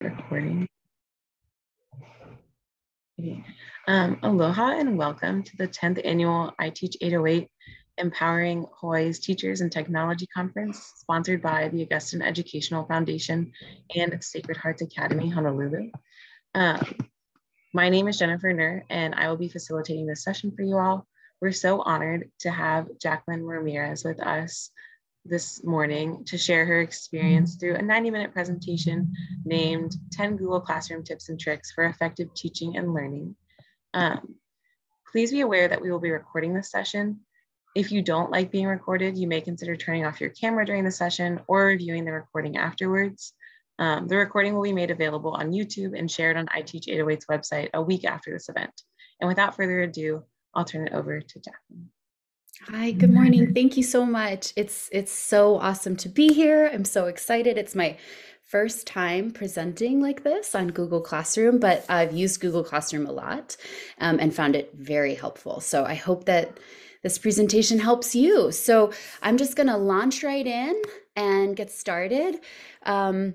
recording. Um, aloha and welcome to the 10th annual iTeach 808 Empowering Hawaii's Teachers and Technology Conference, sponsored by the Augustine Educational Foundation and Sacred Hearts Academy, Honolulu. Um, my name is Jennifer Nur, and I will be facilitating this session for you all. We're so honored to have Jacqueline Ramirez with us this morning to share her experience through a 90 minute presentation named 10 Google Classroom Tips and Tricks for Effective Teaching and Learning. Um, please be aware that we will be recording this session. If you don't like being recorded, you may consider turning off your camera during the session or reviewing the recording afterwards. Um, the recording will be made available on YouTube and shared on iTeach 808's website a week after this event. And without further ado, I'll turn it over to Jacqueline. Hi, good morning. Thank you so much. It's it's so awesome to be here. I'm so excited. It's my first time presenting like this on Google Classroom, but I've used Google Classroom a lot um, and found it very helpful. So I hope that this presentation helps you. So I'm just going to launch right in and get started. Um,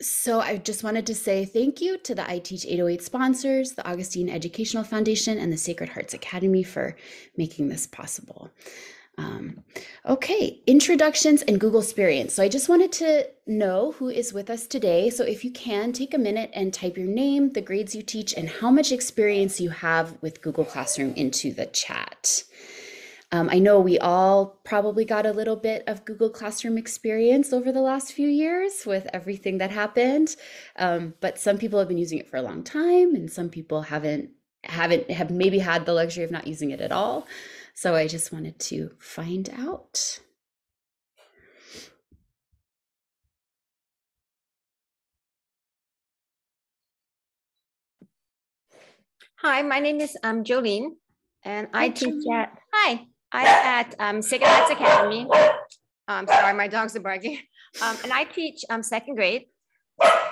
so I just wanted to say thank you to the iTeach 808 sponsors, the Augustine Educational Foundation, and the Sacred Hearts Academy for making this possible. Um, okay, introductions and Google experience. So I just wanted to know who is with us today. So if you can, take a minute and type your name, the grades you teach, and how much experience you have with Google Classroom into the chat. Um, I know we all probably got a little bit of Google Classroom experience over the last few years with everything that happened, um, but some people have been using it for a long time, and some people haven't haven't have maybe had the luxury of not using it at all. So I just wanted to find out. Hi, my name is um, Jolene, and I teach at hi. I'm at um, Sacred Hearts Academy. Um, sorry, my dogs are barking. Um, and I teach um, second grade.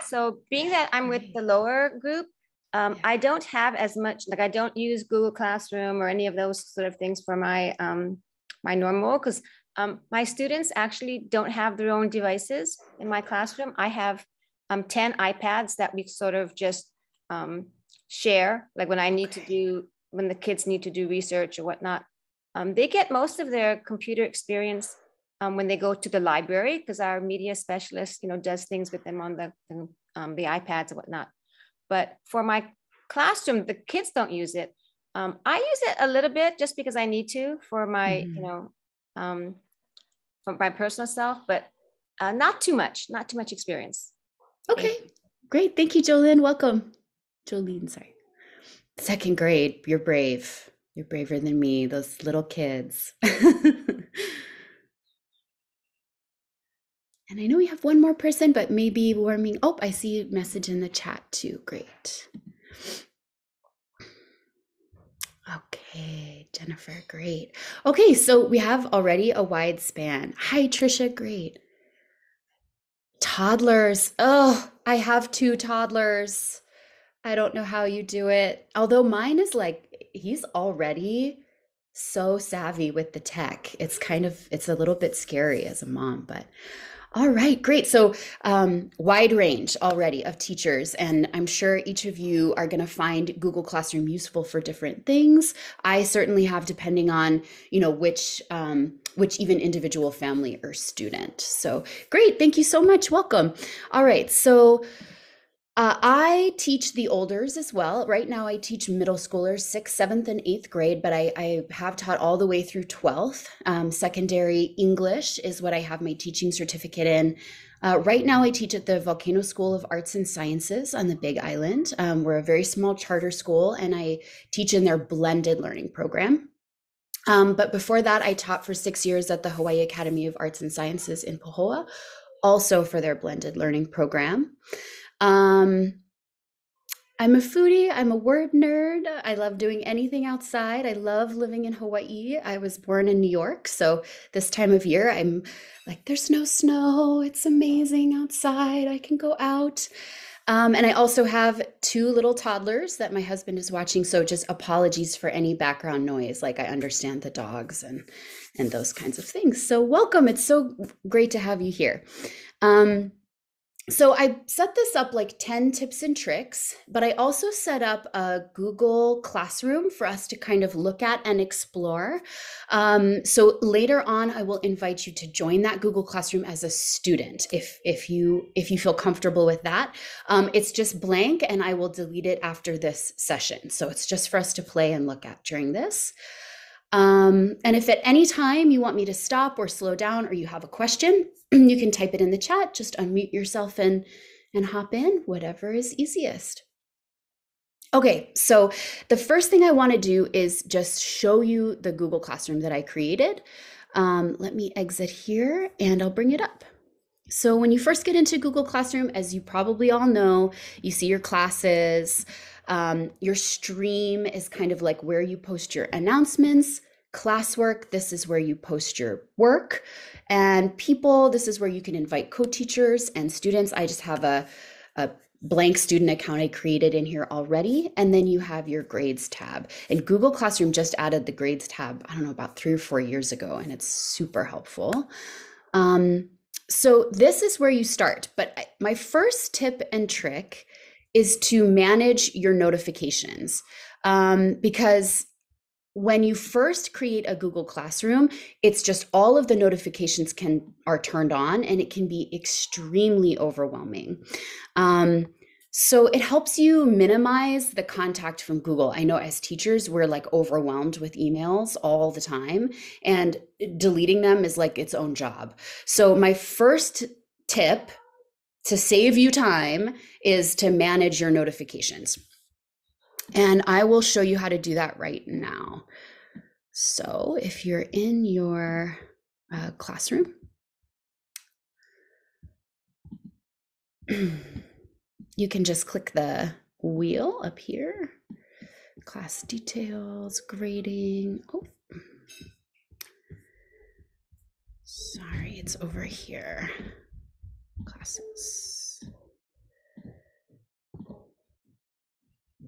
So being that I'm with the lower group, um, I don't have as much, like I don't use Google Classroom or any of those sort of things for my um, my normal because um, my students actually don't have their own devices in my classroom. I have um, 10 iPads that we sort of just um, share, like when I need to do, when the kids need to do research or whatnot. Um, they get most of their computer experience um, when they go to the library because our media specialist, you know, does things with them on the um, the iPads and whatnot. But for my classroom, the kids don't use it. Um, I use it a little bit just because I need to for my, mm-hmm. you know, um, for my personal self, but uh, not too much, not too much experience. Okay, great. Thank you, Jolene. Welcome, Jolene. Sorry. Second grade, you're brave. You're braver than me, those little kids. and I know we have one more person, but maybe warming. Oh, I see a message in the chat too. Great. Okay, Jennifer, great. Okay, so we have already a wide span. Hi, Trisha, great. Toddlers. Oh, I have two toddlers. I don't know how you do it. Although mine is like he's already so savvy with the tech. It's kind of it's a little bit scary as a mom, but all right, great. So, um, wide range already of teachers, and I'm sure each of you are going to find Google Classroom useful for different things. I certainly have, depending on you know which um, which even individual family or student. So, great. Thank you so much. Welcome. All right. So. Uh, I teach the olders as well. Right now, I teach middle schoolers, sixth, seventh, and eighth grade, but I, I have taught all the way through 12th. Um, secondary English is what I have my teaching certificate in. Uh, right now, I teach at the Volcano School of Arts and Sciences on the Big Island. Um, we're a very small charter school, and I teach in their blended learning program. Um, but before that, I taught for six years at the Hawaii Academy of Arts and Sciences in Pahoa, also for their blended learning program. Um, I'm a foodie. I'm a word nerd. I love doing anything outside. I love living in Hawaii. I was born in New York. So this time of year, I'm like, there's no snow. It's amazing outside. I can go out. Um, and I also have two little toddlers that my husband is watching. So just apologies for any background noise. Like I understand the dogs and and those kinds of things. So welcome. It's so great to have you here. Um, so I set this up like 10 tips and tricks, but I also set up a Google Classroom for us to kind of look at and explore. Um, so later on, I will invite you to join that Google Classroom as a student if if you if you feel comfortable with that. Um, it's just blank, and I will delete it after this session. So it's just for us to play and look at during this. Um, and if at any time you want me to stop or slow down or you have a question, you can type it in the chat, just unmute yourself and, and hop in, whatever is easiest. Okay, so the first thing I want to do is just show you the Google Classroom that I created. Um, let me exit here and I'll bring it up. So when you first get into Google Classroom, as you probably all know, you see your classes. Um, your stream is kind of like where you post your announcements. Classwork, this is where you post your work. And people, this is where you can invite co-teachers and students. I just have a, a blank student account I created in here already. And then you have your grades tab. And Google Classroom just added the grades tab, I don't know, about three or four years ago, and it's super helpful. Um, so this is where you start. But my first tip and trick is to manage your notifications um, because when you first create a Google Classroom, it's just all of the notifications can are turned on, and it can be extremely overwhelming. Um, so it helps you minimize the contact from Google. I know as teachers, we're like overwhelmed with emails all the time, and deleting them is like its own job. So my first tip to save you time is to manage your notifications. And I will show you how to do that right now. So if you're in your uh, classroom, you can just click the wheel up here, class details, grading. Oh, sorry, it's over here. Classes.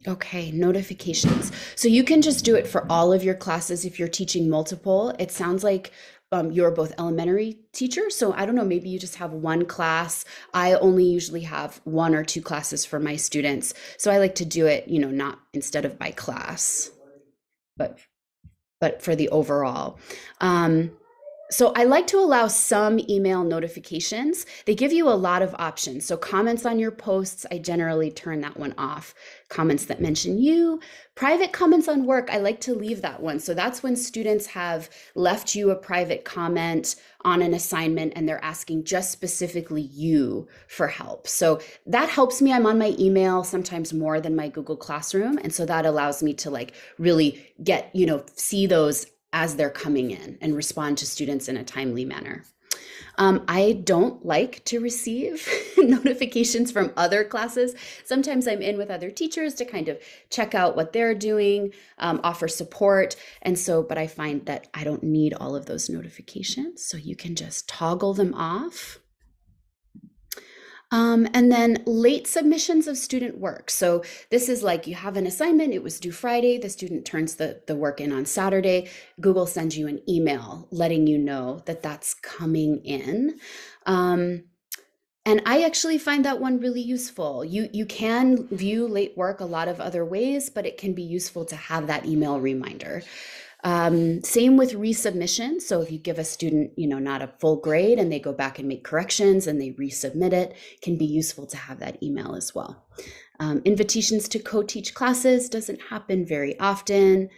Okay, notifications. So you can just do it for all of your classes if you're teaching multiple. It sounds like um, you're both elementary teachers. So I don't know, maybe you just have one class. I only usually have one or two classes for my students. So I like to do it, you know, not instead of by class, but but for the overall. Um, so I like to allow some email notifications. They give you a lot of options. So comments on your posts, I generally turn that one off. Comments that mention you, private comments on work, I like to leave that one. So that's when students have left you a private comment on an assignment and they're asking just specifically you for help. So that helps me. I'm on my email sometimes more than my Google Classroom. And so that allows me to like really get, you know, see those as they're coming in and respond to students in a timely manner. Um, I don't like to receive notifications from other classes. Sometimes I'm in with other teachers to kind of check out what they're doing, um, offer support. And so, but I find that I don't need all of those notifications. So you can just toggle them off um, and then late submissions of student work. So this is like you have an assignment, it was due Friday, the student turns the, the work in on Saturday. Google sends you an email letting you know that that's coming in. Um, and I actually find that one really useful. You you can view late work a lot of other ways, but it can be useful to have that email reminder. Um, same with resubmission. So if you give a student, you know, not a full grade and they go back and make corrections and they resubmit it, can be useful to have that email as well. Um, invitations to co-teach classes doesn't happen very often.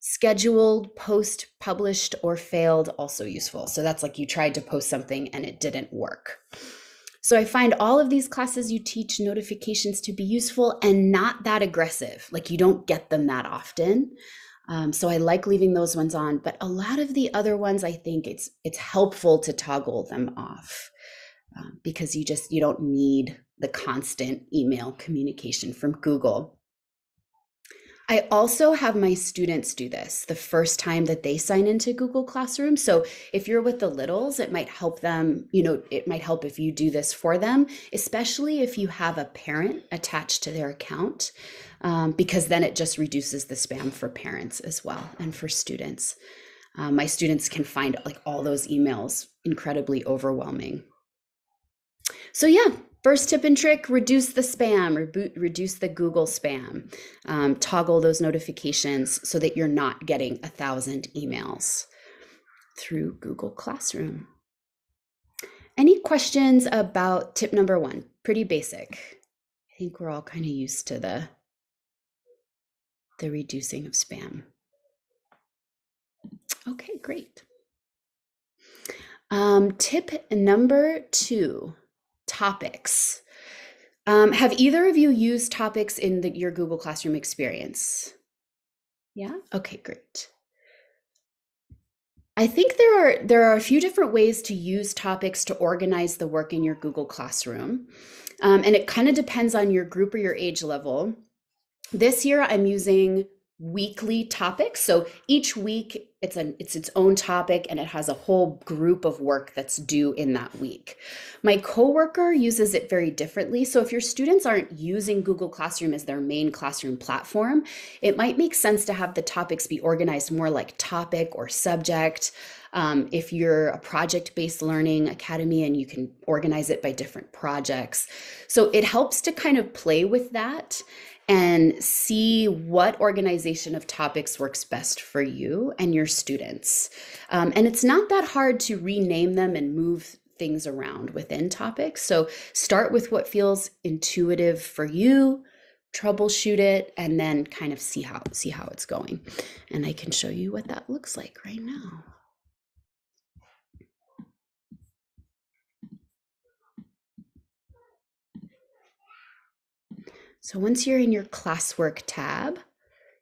Scheduled, post, published, or failed, also useful. So that's like you tried to post something and it didn't work. So I find all of these classes you teach notifications to be useful and not that aggressive. Like you don't get them that often. Um, so I like leaving those ones on, but a lot of the other ones, I think it's it's helpful to toggle them off um, because you just you don't need the constant email communication from Google. I also have my students do this the first time that they sign into Google Classroom. So if you're with the littles, it might help them, you know, it might help if you do this for them, especially if you have a parent attached to their account, um, because then it just reduces the spam for parents as well and for students. Um, my students can find like all those emails incredibly overwhelming. So, yeah, First tip and trick reduce the spam, reboot, reduce the Google spam. Um, toggle those notifications so that you're not getting a thousand emails through Google Classroom. Any questions about tip number one? Pretty basic. I think we're all kind of used to the, the reducing of spam. Okay, great. Um, tip number two topics. Um, have either of you used topics in the, your Google Classroom experience? Yeah? Okay, great. I think there are there are a few different ways to use topics to organize the work in your Google Classroom. Um, and it kind of depends on your group or your age level. This year I'm using weekly topics. So each week it's an it's its own topic and it has a whole group of work that's due in that week. My coworker uses it very differently. So if your students aren't using Google Classroom as their main classroom platform, it might make sense to have the topics be organized more like topic or subject. Um, if you're a project based learning academy and you can organize it by different projects. So it helps to kind of play with that and see what organization of topics works best for you and your students. Um, and it's not that hard to rename them and move things around within topics. So start with what feels intuitive for you, troubleshoot it, and then kind of see how see how it's going. And I can show you what that looks like right now. So once you're in your classwork tab,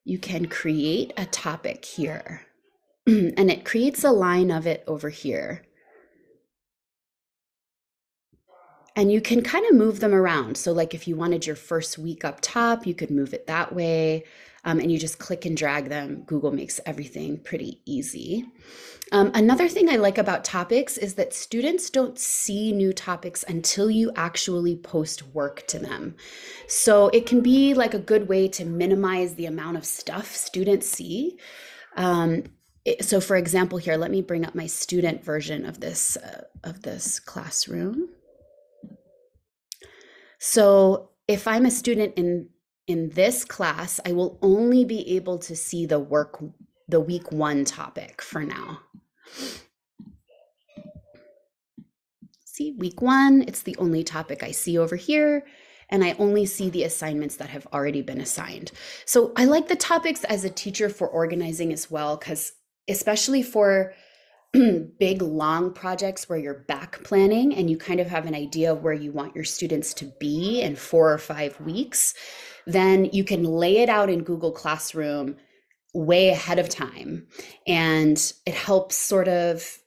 you can create a topic here. and it creates a line of it over here. And you can kind of move them around. So like if you wanted your first week up top, you could move it that way um, and you just click and drag them. Google makes everything pretty easy. Um, another thing I like about topics is that students don't see new topics until you actually post work to them. So it can be like a good way to minimize the amount of stuff students see. Um, it, so for example here, let me bring up my student version of this, uh, of this classroom. So if I'm a student in in this class, I will only be able to see the work, the week one topic for now. See, week one, it's the only topic I see over here, and I only see the assignments that have already been assigned. So I like the topics as a teacher for organizing as well, because especially for big long projects where you're back planning and you kind of have an idea of where you want your students to be in four or five weeks then you can lay it out in Google Classroom way ahead of time. And it helps sort of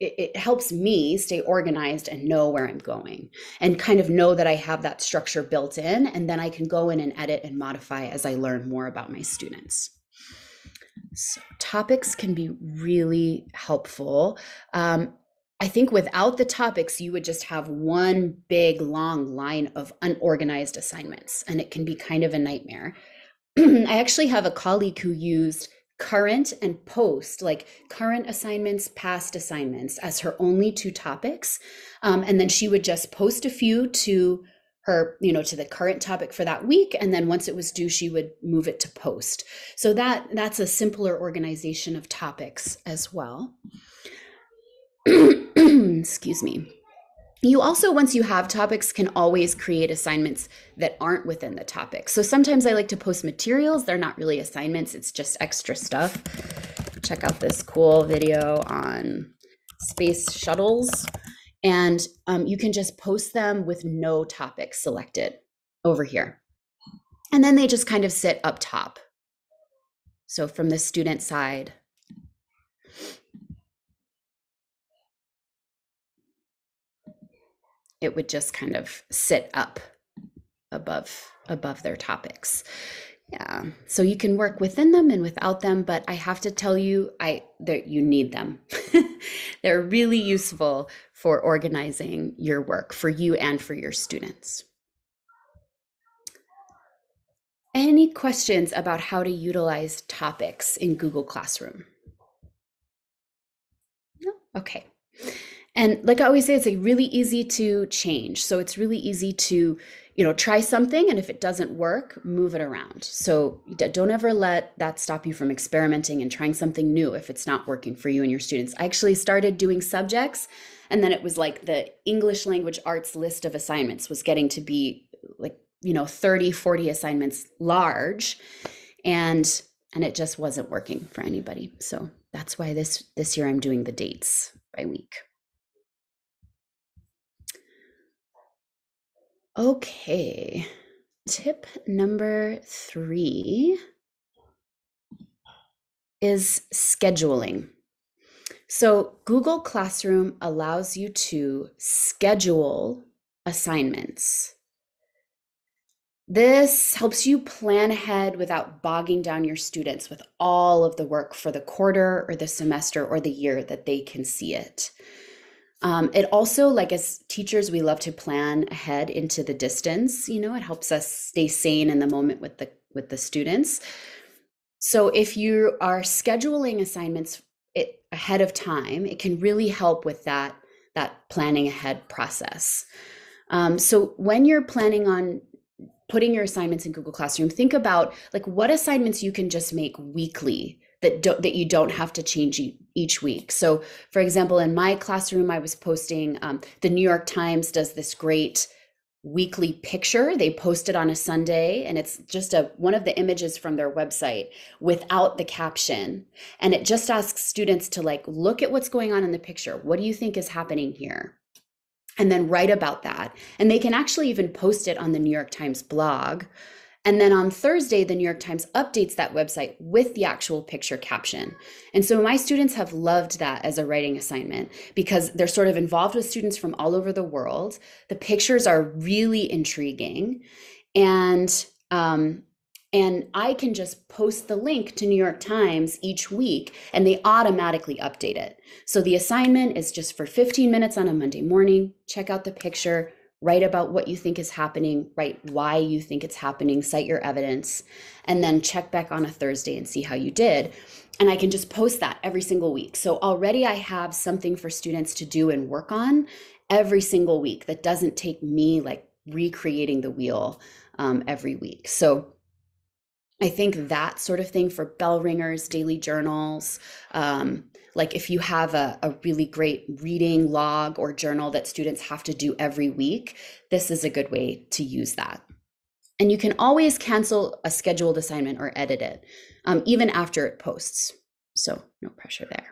it, helps me stay organized and know where I'm going and kind of know that I have that structure built in. And then I can go in and edit and modify as I learn more about my students. So, topics can be really helpful. Um, I think without the topics, you would just have one big long line of unorganized assignments, and it can be kind of a nightmare. I actually have a colleague who used current and post, like current assignments, past assignments, as her only two topics. Um, and then she would just post a few to her you know to the current topic for that week and then once it was due she would move it to post so that that's a simpler organization of topics as well excuse me. You also, once you have topics, can always create assignments that aren't within the topic. So sometimes I like to post materials. They're not really assignments, it's just extra stuff. Check out this cool video on space shuttles. And um, you can just post them with no topic selected over here. And then they just kind of sit up top. So from the student side, it would just kind of sit up above above their topics. Yeah so you can work within them and without them but i have to tell you i that you need them. They're really useful for organizing your work for you and for your students. Any questions about how to utilize topics in google classroom? No? Okay And like I always say, it's like really easy to change. So it's really easy to, you know, try something. And if it doesn't work, move it around. So don't ever let that stop you from experimenting and trying something new if it's not working for you and your students. I actually started doing subjects and then it was like the English language arts list of assignments was getting to be like, you know, 30, 40 assignments large. And and it just wasn't working for anybody. So that's why this this year I'm doing the dates by week. Okay, tip number three is scheduling. So, Google Classroom allows you to schedule assignments. This helps you plan ahead without bogging down your students with all of the work for the quarter or the semester or the year that they can see it. Um, it also, like as teachers, we love to plan ahead into the distance. You know, it helps us stay sane in the moment with the with the students. So if you are scheduling assignments it, ahead of time, it can really help with that that planning ahead process. Um, so when you're planning on putting your assignments in Google Classroom, think about like what assignments you can just make weekly that don't that you don't have to change each week. So, for example, in my classroom, I was posting. Um, the New York Times does this great weekly picture. They post it on a sunday and it's just a one of the images from their website without the caption. And it just asks students to like look at what's going on in the picture. What do you think is happening here? And then write about that. And they can actually even post it on the new york times blog and then on Thursday, the New York Times updates that website with the actual picture caption. And so my students have loved that as a writing assignment because they're sort of involved with students from all over the world. The pictures are really intriguing. And um, and I can just post the link to New York Times each week and they automatically update it. So the assignment is just for 15 minutes on a Monday morning. Check out the picture, write about what you think is happening, write why you think it's happening, cite your evidence, and then check back on a Thursday and see how you did. And I can just post that every single week. So already I have something for students to do and work on every single week that doesn't take me like recreating the wheel um, every week. So I think that sort of thing for bell ringers, daily journals, um, like if you have a, a really great reading log or journal that students have to do every week, this is a good way to use that. And you can always cancel a scheduled assignment or edit it, um, even after it posts. So no pressure there.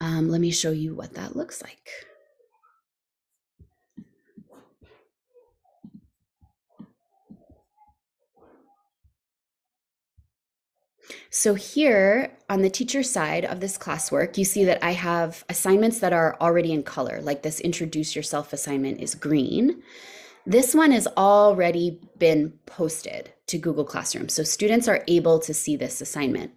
Um, let me show you what that looks like. So here on the teacher side of this classwork, you see that I have assignments that are already in color, like this introduce yourself assignment is green. This one has already been posted to Google Classroom, so students are able to see this assignment.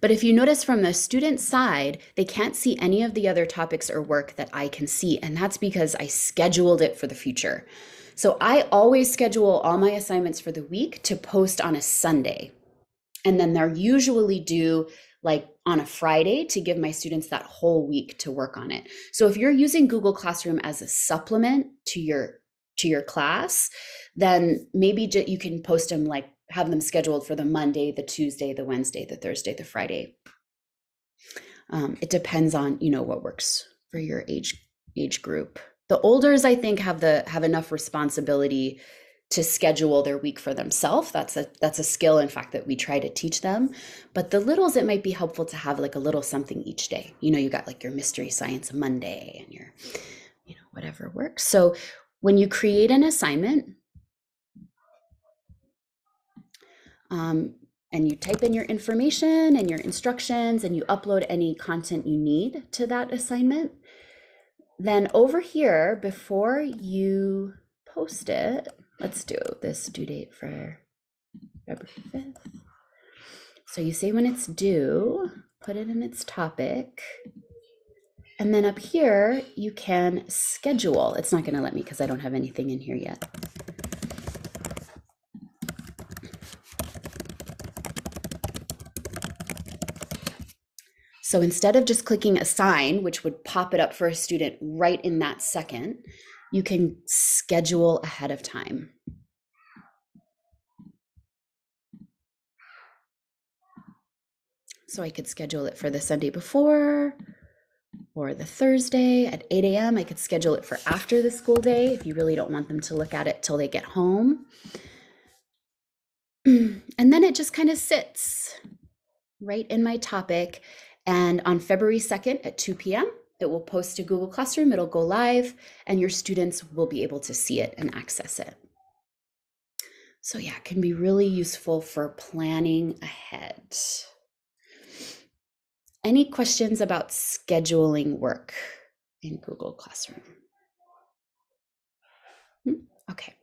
But if you notice from the student side, they can't see any of the other topics or work that I can see, and that's because I scheduled it for the future. So I always schedule all my assignments for the week to post on a Sunday and then they're usually due like on a Friday to give my students that whole week to work on it. So if you're using Google Classroom as a supplement to your to your class, then maybe you can post them like have them scheduled for the Monday, the Tuesday, the Wednesday, the Thursday, the Friday. Um, it depends on you know what works for your age age group. The olders, I think, have the have enough responsibility to schedule their week for themselves. That's a that's a skill in fact that we try to teach them. But the littles it might be helpful to have like a little something each day. You know you got like your mystery science monday and your you know whatever works. So when you create an assignment um, and you type in your information and your instructions and you upload any content you need to that assignment then over here before you post it let's do this due date for February 5th. So you say when it's due, put it in its topic. And then up here, you can schedule. It's not going to let me because I don't have anything in here yet. So instead of just clicking assign, which would pop it up for a student right in that second, you can schedule ahead of time. So I could schedule it for the Sunday before or the Thursday at 8 a.m. I could schedule it for after the school day if you really don't want them to look at it till they get home. and then it just kind of sits right in my topic. And on February 2nd at 2 p.m., it will post to Google Classroom, it'll go live, and your students will be able to see it and access it. So, yeah, it can be really useful for planning ahead. Any questions about scheduling work in Google Classroom? Hmm, okay.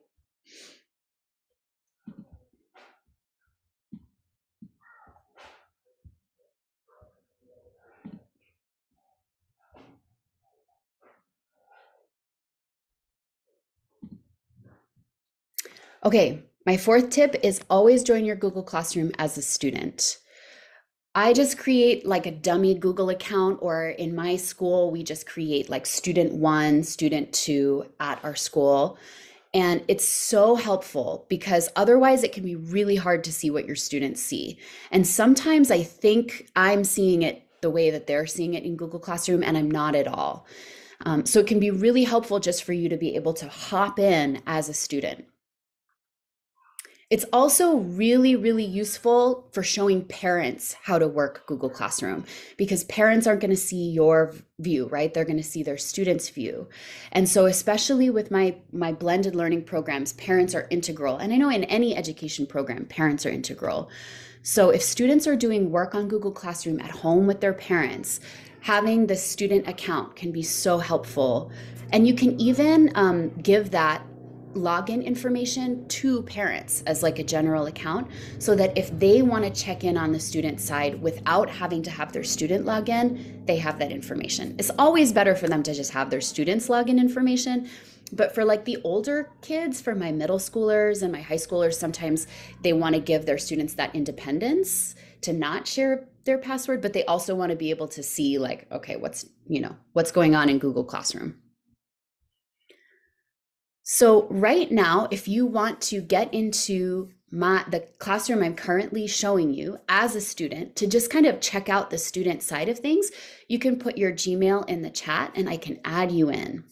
Okay, my fourth tip is always join your Google Classroom as a student. I just create like a dummy Google account, or in my school, we just create like student one, student two at our school. And it's so helpful because otherwise it can be really hard to see what your students see. And sometimes I think I'm seeing it the way that they're seeing it in Google Classroom, and I'm not at all. Um, so it can be really helpful just for you to be able to hop in as a student. It's also really, really useful for showing parents how to work Google Classroom because parents aren't going to see your view, right? They're going to see their students' view. And so especially with my my blended learning programs, parents are integral. And I know in any education program, parents are integral. So if students are doing work on Google Classroom at home with their parents, having the student account can be so helpful. And you can even um, give that login information to parents as like a general account so that if they want to check in on the student side without having to have their student login, they have that information. It's always better for them to just have their students login information. But for like the older kids, for my middle schoolers and my high schoolers, sometimes they want to give their students that independence to not share their password, but they also want to be able to see like, okay, what's, you know, what's going on in Google Classroom. So right now, if you want to get into my the classroom I'm currently showing you as a student to just kind of check out the student side of things, you can put your Gmail in the chat and I can add you in.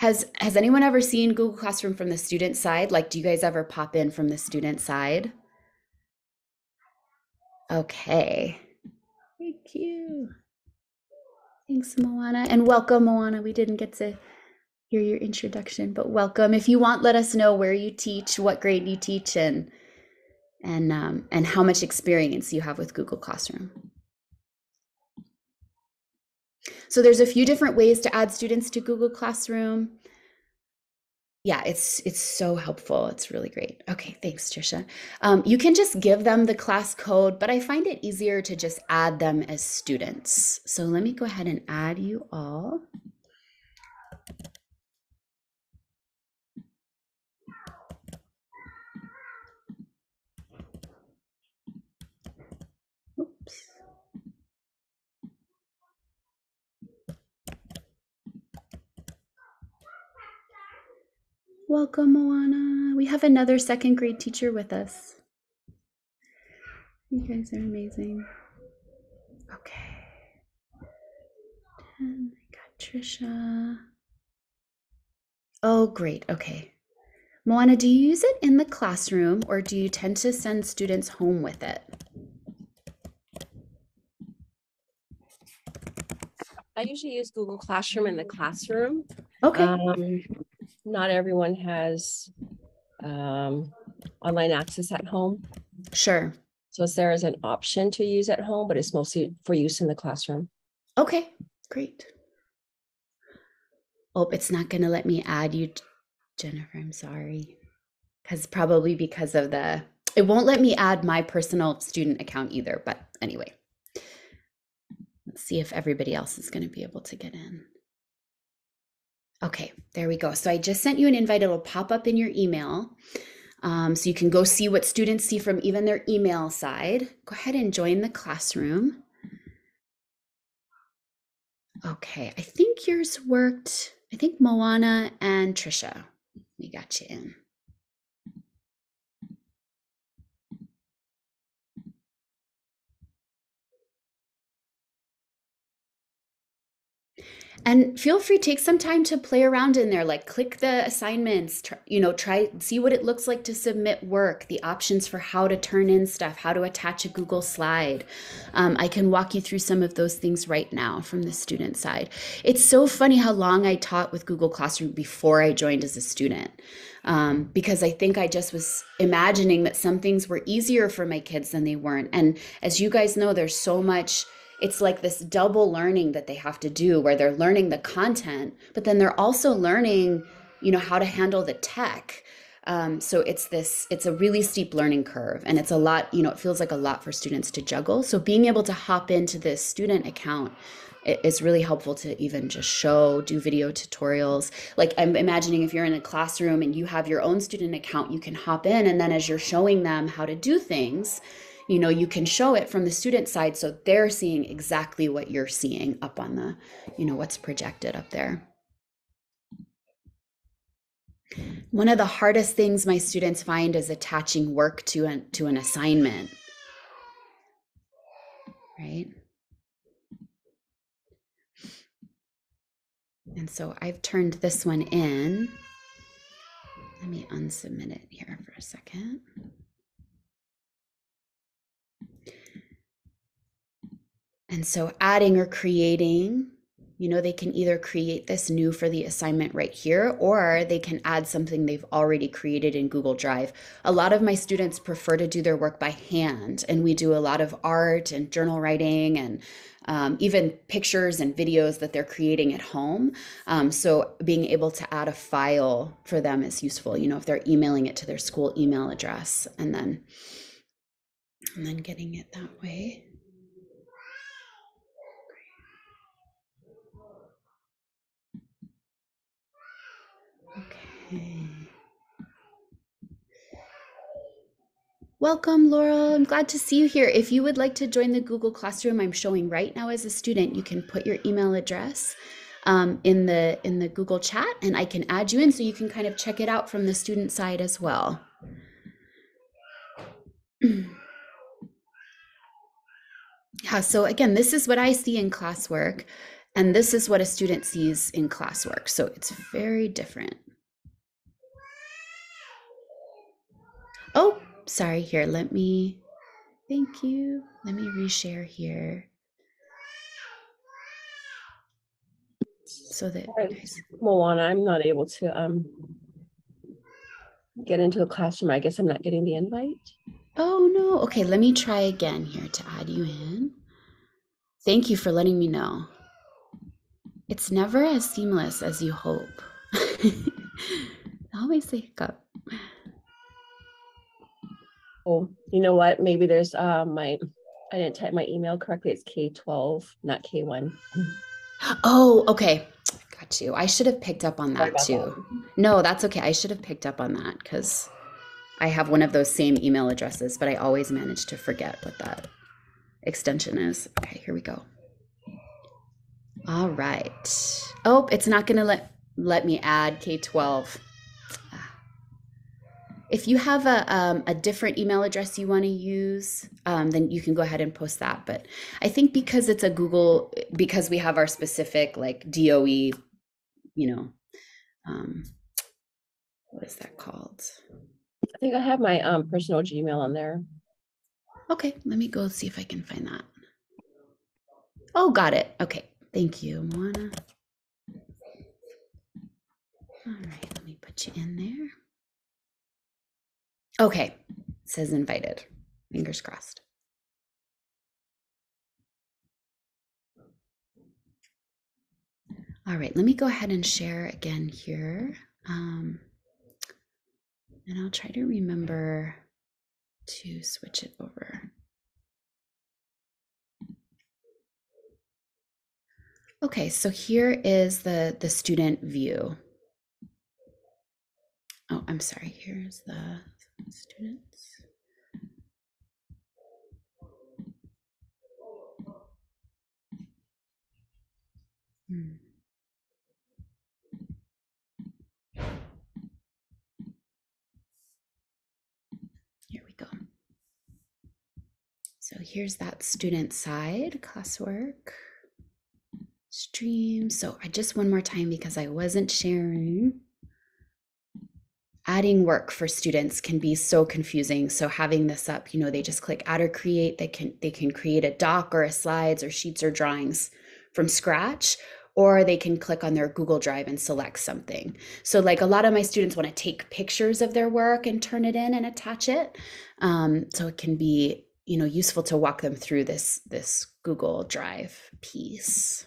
Has has anyone ever seen Google Classroom from the student side? Like do you guys ever pop in from the student side? Okay. Thank you. Thanks, Moana. And welcome, Moana. We didn't get to hear your introduction, but welcome. If you want, let us know where you teach, what grade you teach, and and um, and how much experience you have with Google Classroom. So there's a few different ways to add students to Google Classroom yeah, it's it's so helpful. It's really great. Okay, thanks, Trisha. Um, you can just give them the class code, but I find it easier to just add them as students. So let me go ahead and add you all. Welcome, Moana. We have another second grade teacher with us. You guys are amazing. Okay. And I got Trisha. Oh, great. Okay. Moana, do you use it in the classroom or do you tend to send students home with it? I usually use Google Classroom in the classroom. Okay. Um, not everyone has um, online access at home. Sure. So there is an option to use at home, but it's mostly for use in the classroom. Okay, great. Oh, it's not going to let me add you, Jennifer. I'm sorry. Because probably because of the, it won't let me add my personal student account either. But anyway, let's see if everybody else is going to be able to get in. Okay, there we go. So I just sent you an invite. It'll pop up in your email. Um, so you can go see what students see from even their email side. Go ahead and join the classroom. Okay, I think yours worked. I think Moana and Trisha, we got you in. And feel free take some time to play around in there like click the assignments try, you know try see what it looks like to submit work the options for how to turn in stuff how to attach a google slide um, i can walk you through some of those things right now from the student side it's so funny how long i taught with google classroom before i joined as a student um, because I think I just was imagining that some things were easier for my kids than they weren't. And as you guys know, there's so much it's like this double learning that they have to do where they're learning the content but then they're also learning you know how to handle the tech. Um, so it's this it's a really steep learning curve and it's a lot you know it feels like a lot for students to juggle. So being able to hop into this student account is really helpful to even just show do video tutorials. Like i'm imagining if you're in a classroom and you have your own student account you can hop in and then as you're showing them how to do things you know you can show it from the student side so they're seeing exactly what you're seeing up on the you know what's projected up there. One of the hardest things my students find is attaching work to an to an assignment. Right? And so i've turned this one in. Let me unsubmit it here for a second And so adding or creating, you know, they can either create this new for the assignment right here, or they can add something they've already created in Google Drive. A lot of my students prefer to do their work by hand, and we do a lot of art and journal writing and um, even pictures and videos that they're creating at home. Um, so being able to add a file for them is useful. You know, if they're emailing it to their school email address, and then and then getting it that way. Welcome, Laurel. I'm glad to see you here. If you would like to join the Google Classroom I'm showing right now as a student, you can put your email address um, in the in the Google chat and I can add you in so you can kind of check it out from the student side as well. yeah, so again, this is what I see in classwork and this is what a student sees in classwork. So it's very different. Oh, sorry. Here, let me, thank you. Let me reshare here. So that guys... Moana, I'm not able to um get into the classroom. I guess I'm not getting the invite. Oh no. Okay, let me try again here to add you in. Thank you for letting me know. It's never as seamless as you hope. Always a hiccup. Oh, you know what? Maybe there's uh, my, I didn't type my email correctly. It's K12, not K1. Oh, okay. Got you. I should have picked up on that too. That. No, that's okay. I should have picked up on that because I have one of those same email addresses, but I always manage to forget what that extension is. Okay, here we go. All right. Oh, it's not going to let let me add K12 if you have a, um, a different email address you want to use, um, then you can go ahead and post that. But I think because it's a Google, because we have our specific like DOE, you know, um, what is that called? I think I have my um, personal Gmail on there. Okay, let me go see if I can find that. Oh, got it. Okay, thank you, Moana. All right, let me put you in there. Okay, says invited. Fingers crossed. All right, let me go ahead and share again here. Um, and I'll try to remember to switch it over. Okay, so here is the, the student view. Oh, I'm sorry. Here's the students. Hmm. Here we go. So here's that student side classwork stream. So I just one more time because I wasn't sharing. Adding work for students can be so confusing. So having this up, you know, they just click add or create. They can they can create a doc or a slides or sheets or drawings from scratch or they can click on their Google Drive and select something. So, like a lot of my students want to take pictures of their work and turn it in and attach it. Um, so it can be, you know, useful to walk them through this this Google Drive piece.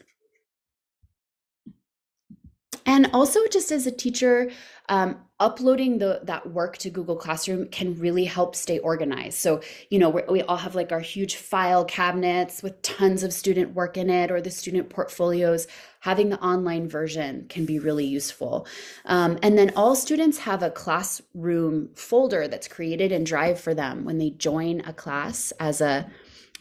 And also, just as a teacher, um, uploading the that work to Google Classroom can really help stay organized. So, you know, we all have like our huge file cabinets with tons of student work in it, or the student portfolios. Having the online version can be really useful. Um, and then all students have a classroom folder that's created in Drive for them when they join a class as a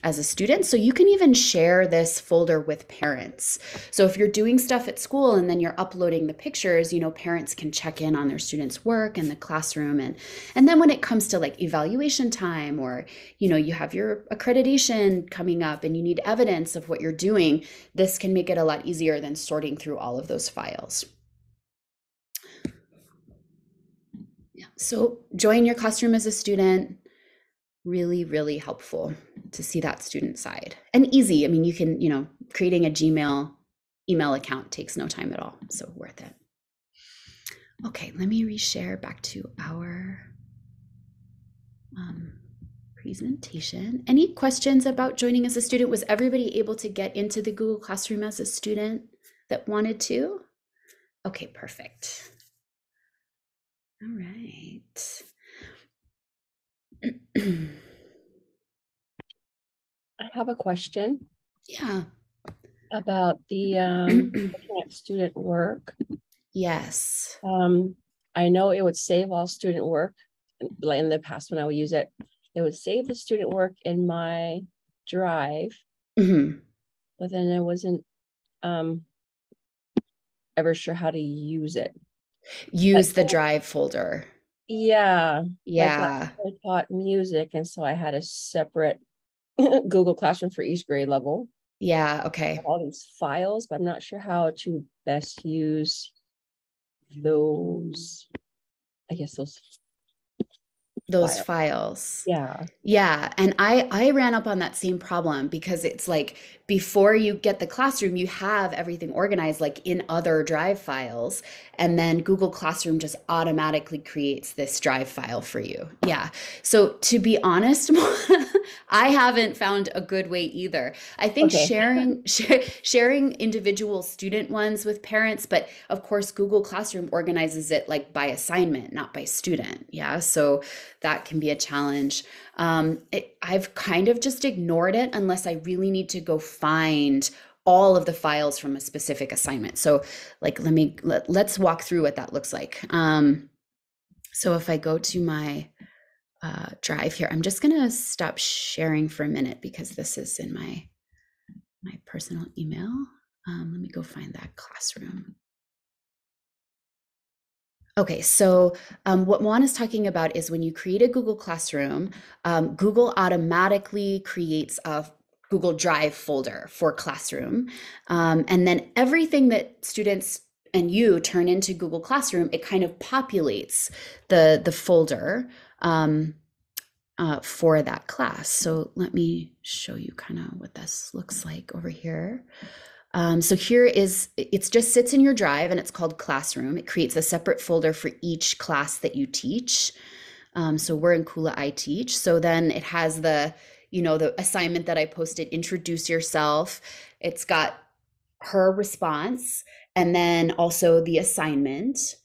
as a student. So you can even share this folder with parents. So if you're doing stuff at school and then you're uploading the pictures, you know, parents can check in on their students' work and the classroom and and then when it comes to like evaluation time or you know, you have your accreditation coming up and you need evidence of what you're doing, this can make it a lot easier than sorting through all of those files. Yeah. So join your classroom as a student really really helpful to see that student side. And easy i mean you can you know creating a gmail email account takes no time at all so worth it. Okay let me reshare back to our um, presentation. Any questions about joining as a student? Was everybody able to get into the google classroom as a student that wanted to? Okay perfect. All right I have a question Yeah. about the um student work. Yes. Um, I know it would save all student work. Like in the past when I would use it, it would save the student work in my drive, hmm but then I wasn't um ever sure how to use it. Use the drive folder. Yeah. Yeah. I taught music, and so I had a separate Google Classroom for each grade level. Yeah. Okay. all these files, but I'm not sure how to best use those. I guess those, Those File. files. yeah. Yeah, and I I ran up on that same problem because it's like before you get the classroom, you have everything organized like in other drive files, and then Google Classroom just automatically creates this drive file for you. Yeah. So to be honest, I haven't found a good way either. I think Okay. sharing share, sharing individual student ones with parents, but of course Google Classroom organizes it like by assignment, not by student. Yeah. So that can be a challenge. Um, it, I've kind of just ignored it unless I really need to go find all of the files from a specific assignment. So, like, let me let, let's walk through what that looks like. Um, so, if I go to my uh, drive here, I'm just gonna stop sharing for a minute because this is in my my personal email. Um, let me go find that classroom. Okay, so um, what Juan is talking about is when you create a Google Classroom, um, Google automatically creates a Google Drive folder for Classroom. Um, and then everything that students and you turn into Google Classroom, it kind of populates the, the folder um, uh, for that class. So let me show you kind of what this looks like over here. Um, so here is, it just sits in your drive and it's called Classroom. It creates a separate folder for each class that you teach. Um, so we're in Kula I Teach. So then it has the, you know, the assignment that I posted, introduce yourself. It's got her response and then also the assignment.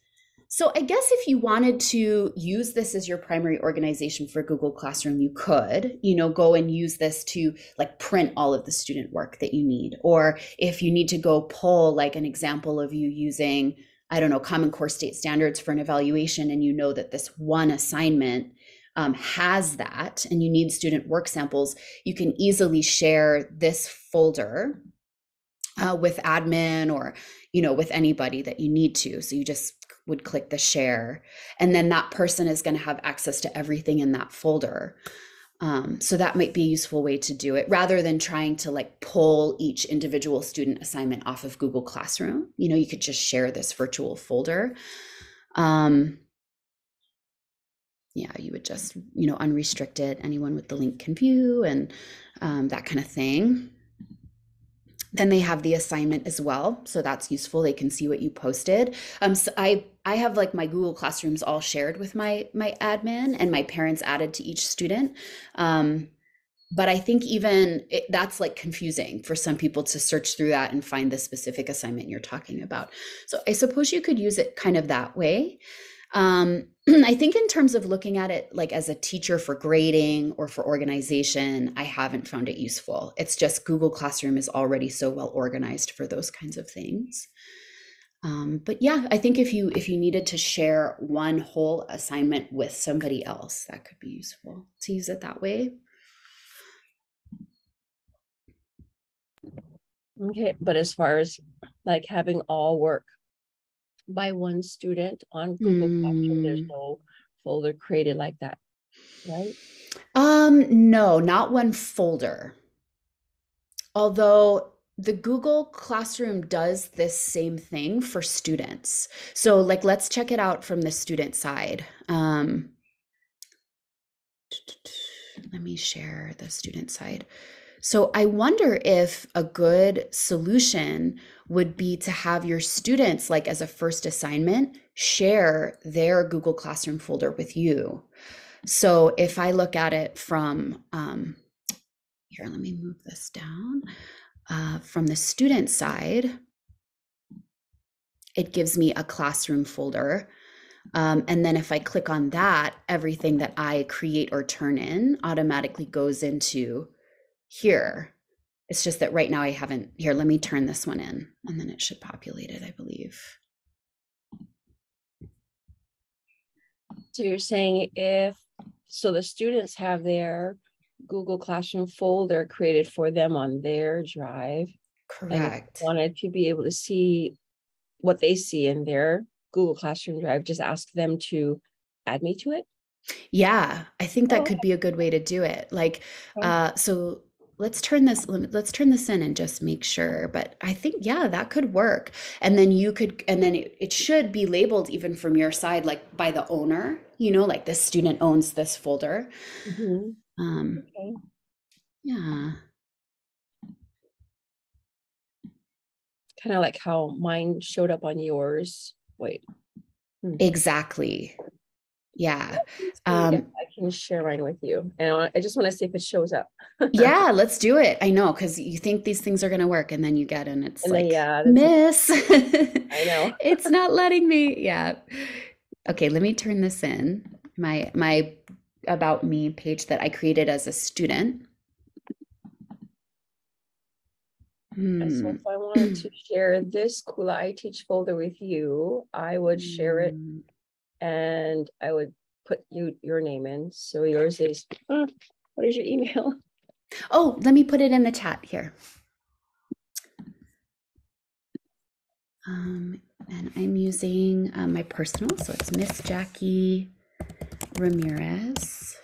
So I guess if you wanted to use this as your primary organization for Google Classroom, you could, you know, go and use this to like print all of the student work that you need. Or if you need to go pull like an example of you using I don't know, Common Core state standards for an evaluation, and you know that this one assignment um, has that, and you need student work samples, you can easily share this folder uh, with admin or you know with anybody that you need to. So you just would click the share, and then that person is going to have access to everything in that folder. Um, so that might be a useful way to do it rather than trying to like pull each individual student assignment off of Google Classroom. You know, you could just share this virtual folder. Um, yeah, you would just, you know, unrestrict it. Anyone with the link can view and um, that kind of thing. Then they have the assignment as well, so that's useful. They can see what you posted. Um, so I I have like my Google Classrooms all shared with my my admin, and my parents added to each student. Um, but I think even it, that's like confusing for some people to search through that and find the specific assignment you're talking about. So I suppose you could use it kind of that way. Um, I think in terms of looking at it like as a teacher for grading or for organization, I haven't found it useful. It's just Google Classroom is already so well organized for those kinds of things. Um, but yeah, I think if you if you needed to share one whole assignment with somebody else, that could be useful to use it that way. Okay, but as far as like having all work by one student on Google Classroom. There's Mm. no folder created like that, right? Um, no, not one folder. Although the Google Classroom does this same thing for students. So, like, let's check it out from the student side. Um, let me share the student side. So, I wonder if a good solution would be to have your students, like as a first assignment, share their Google Classroom folder with you. So, if I look at it from um, here, let me move this down. Uh, from the student side, it gives me a classroom folder. Um, and then if I click on that, everything that I create or turn in automatically goes into here. It's just that right now I haven't, here, let me turn this one in and then it should populate it, I believe. So you're saying if, so the students have their Google Classroom folder created for them on their drive. Correct. Wanted to be able to see what they see in their Google Classroom drive, just ask them to add me to it. Yeah, I think Oh, that could be a good way to do it. Like, uh, so let's turn this, let's turn this in and just make sure. But I think, yeah, that could work. And then you could, and then it, it should be labeled even from your side, like by the owner, you know, like this student owns this folder. Mhm, Um, Okay. yeah. Kind of like how mine showed up on yours. Wait. Exactly. Yeah. Um, I can share mine with you. And I just want to see if it shows up. yeah, let's do it. I know, because you think these things are going to work and then you get in, it's And like, yeah, that's- miss. I know. it's not letting me. Yeah. Okay, let me turn this in. My my about me page that I created as a student. And So Hmm. if I wanted to share this Kula I Teach folder with you, I would share it Hmm. And I would put you your name in. So yours is uh, what is your email? Oh, let me put it in the chat here. Um, and I'm using um, my personal, so it's Miss Jackie Ramirez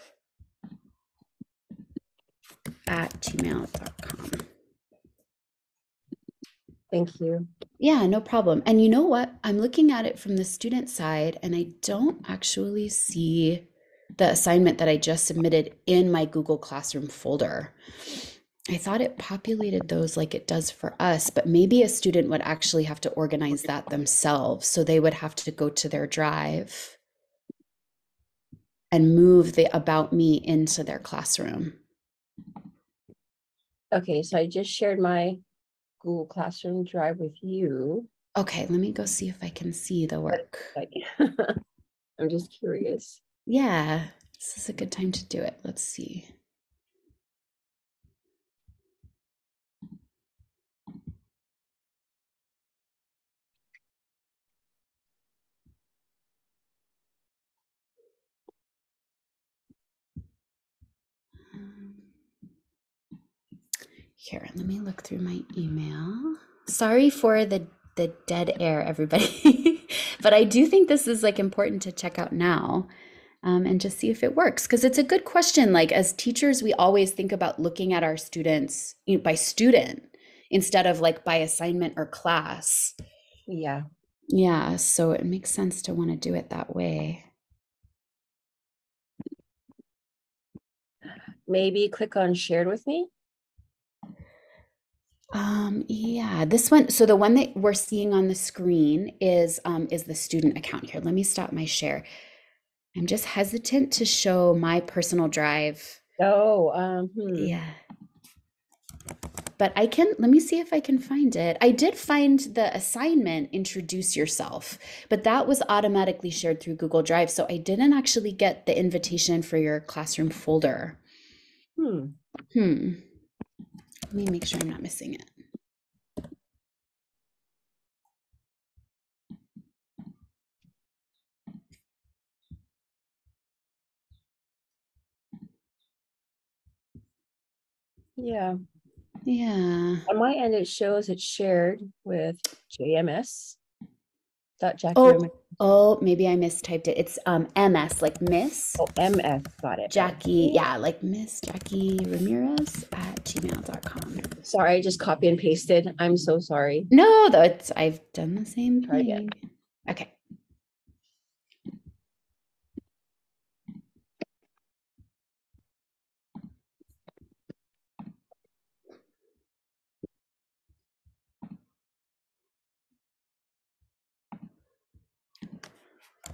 at gmail.com. Thank you. Yeah, no problem. And you know what? I'm looking at it from the student side, and I don't actually see the assignment that I just submitted in my Google Classroom folder. I thought it populated those like it does for us, but maybe a student would actually have to organize that themselves. So they would have to go to their drive and move the About Me into their classroom. Okay, so I just shared my Google Classroom drive with you. Okay, let me go see if I can see the work. I'm just curious. Yeah, this is a good time to do it. Let's see. Here, let me look through my email. Sorry for the the dead air, everybody. but I do think this is like important to check out now um, and just see if it works because it's a good question. Like as teachers, we always think about looking at our students you know, by student instead of like by assignment or class. Yeah. Yeah, so it makes sense to want to do it that way. Maybe click on shared with me. Um, yeah, this one, so the one that we're seeing on the screen is um is the student account here. Let me stop my share. I'm just hesitant to show my personal drive. Oh, um, hmm. Yeah. But I can, let me see if I can find it. I did find the assignment, introduce yourself, but that was automatically shared through Google Drive. So I didn't actually get the invitation for your classroom folder. Hmm. Hmm. Let me make sure I'm not missing it. Yeah. Yeah. On my end, it shows it's shared with JMS. Jackie. Oh. Oh, maybe I mistyped it. It's um MS, like Miss Oh, MS. Got it. Jackie. Yeah, like Miss Jackie Ramirez at gmail.com. Sorry, I just copy and pasted. I'm so sorry. No, though it's I've done the same Try again. thing. Okay.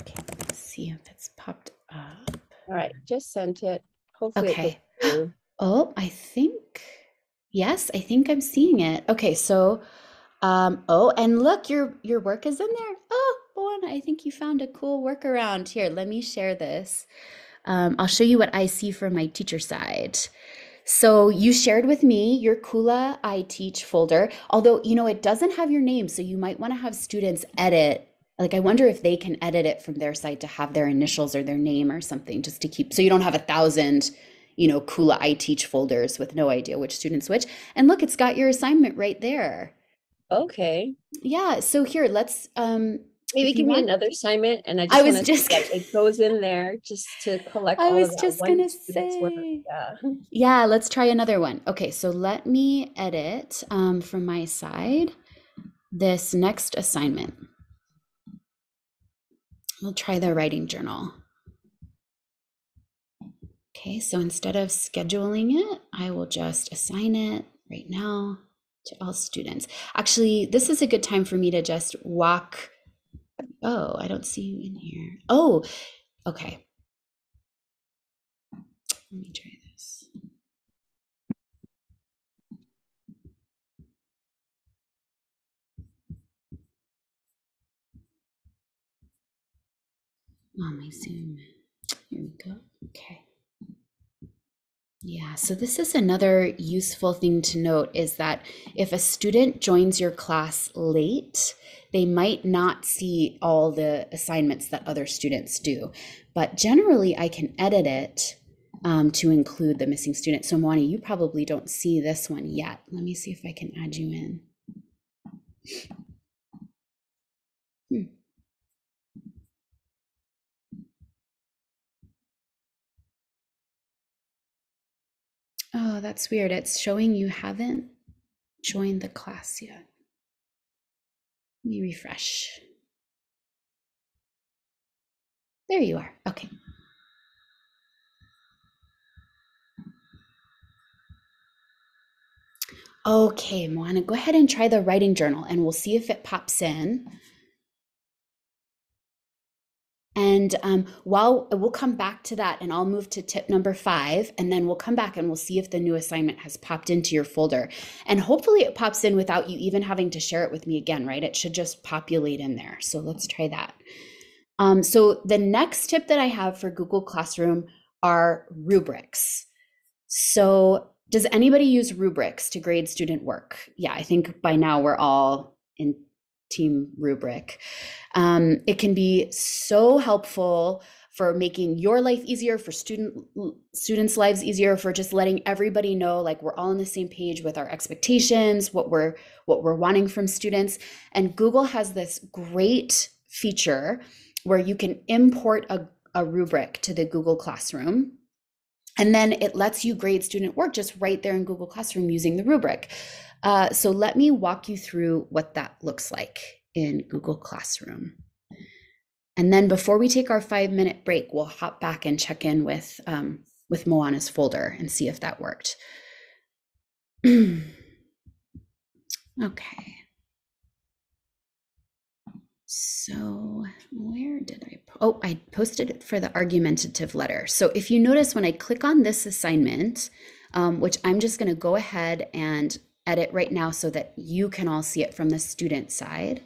Okay, let's see if it's popped up. All right, just sent it. Hopefully, it Okay. through. Oh, I think yes, I think I'm seeing it. Okay, so um oh, and look, your your work is in there. Oh, Bowen, I think you found a cool workaround. Here, let me share this. Um, I'll show you what I see from my teacher side. So you shared with me your Kula I Teach folder, although you know it doesn't have your name, so you might want to have students edit. Like I wonder if they can edit it from their side to have their initials or their name or something just to keep so you don't have a thousand, you know, Kula I Teach folders with no idea which students which. And look, it's got your assignment right there. Okay. Yeah, so here, let's um Maybe give me want- another assignment, and I just I was just it goes in there just to collect. I all was just gonna work. say. Yeah. Yeah, let's try another one. Okay, so let me edit um, from my side this next assignment. We'll try the writing journal. Okay, so instead of scheduling it, I will just assign it right now to all students. Actually, this is a good time for me to just walk. Oh, I don't see you in here. Oh, okay. Let me try Oh, my Zoom. Here we go. Okay. Yeah, so this is another useful thing to note is that if a student joins your class late, they might not see all the assignments that other students do. But generally, I can edit it um, to include the missing student. So, Mwani, you probably don't see this one yet. Let me see if I can add you in. Oh, that's weird. It's showing you haven't joined the class yet. Let me refresh. There you are. Okay. Okay, Moana, go ahead and try the writing journal and we'll see if it pops in. And um, while we'll come back to that, and I'll move to tip number five, and then we'll come back and we'll see if the new assignment has popped into your folder. And hopefully, it pops in without you even having to share it with me again, right? It should just populate in there. So let's try that. Um, so, the next tip that I have for Google Classroom are rubrics. So, does anybody use rubrics to grade student work? Yeah, I think by now we're all in team rubric. Um, it can be so helpful for making your life easier, for student students' lives easier, for just letting everybody know like we're all on the same page with our expectations, what we're what we're wanting from students. And Google has this great feature where you can import a, a rubric to the Google Classroom. And then it lets you grade student work just right there in Google Classroom using the rubric. Uh, so let me walk you through what that looks like in Google Classroom. And then before we take our five minute break, we'll hop back and check in with, um, with Moana's folder and see if that worked. okay. So where did I, oh, I posted it for the argumentative letter. So if you notice when I click on this assignment, um, which I'm just gonna go ahead and edit right now so that you can all see it from the student side.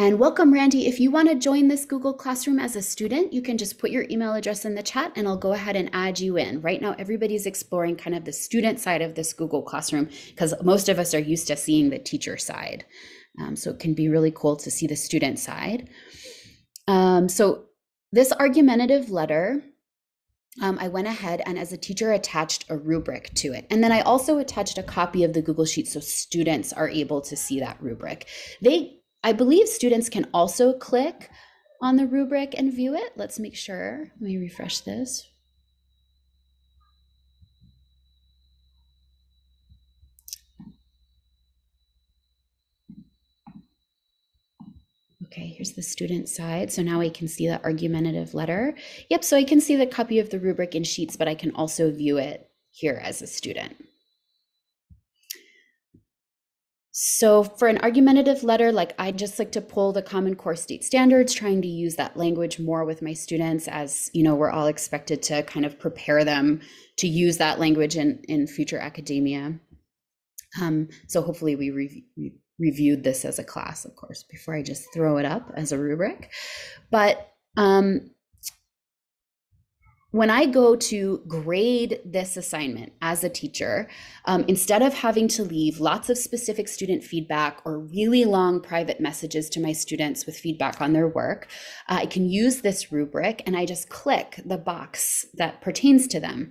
And welcome, Randy. If you want to join this Google Classroom as a student, you can just put your email address in the chat and I'll go ahead and add you in. Right now, everybody's exploring kind of the student side of this Google Classroom because most of us are used to seeing the teacher side. Um, so it can be really cool to see the student side. Um, so this argumentative letter, um, I went ahead and as a teacher attached a rubric to it. And then I also attached a copy of the Google Sheet so students are able to see that rubric. They I believe students can also click on the rubric and view it. Let's make sure. Let me refresh this. Okay, here's the student side. So now I can see the argumentative letter. Yep, so I can see the copy of the rubric in Sheets, but I can also view it here as a student. So for an argumentative letter, like I just like to pull the Common Core state standards, trying to use that language more with my students as, you know, we're all expected to kind of prepare them to use that language in, in future academia. Um, so hopefully we re reviewed this as a class, of course, before I just throw it up as a rubric. But um, when I go to grade this assignment as a teacher, um, instead of having to leave lots of specific student feedback or really long private messages to my students with feedback on their work, uh, I can use this rubric and I just click the box that pertains to them.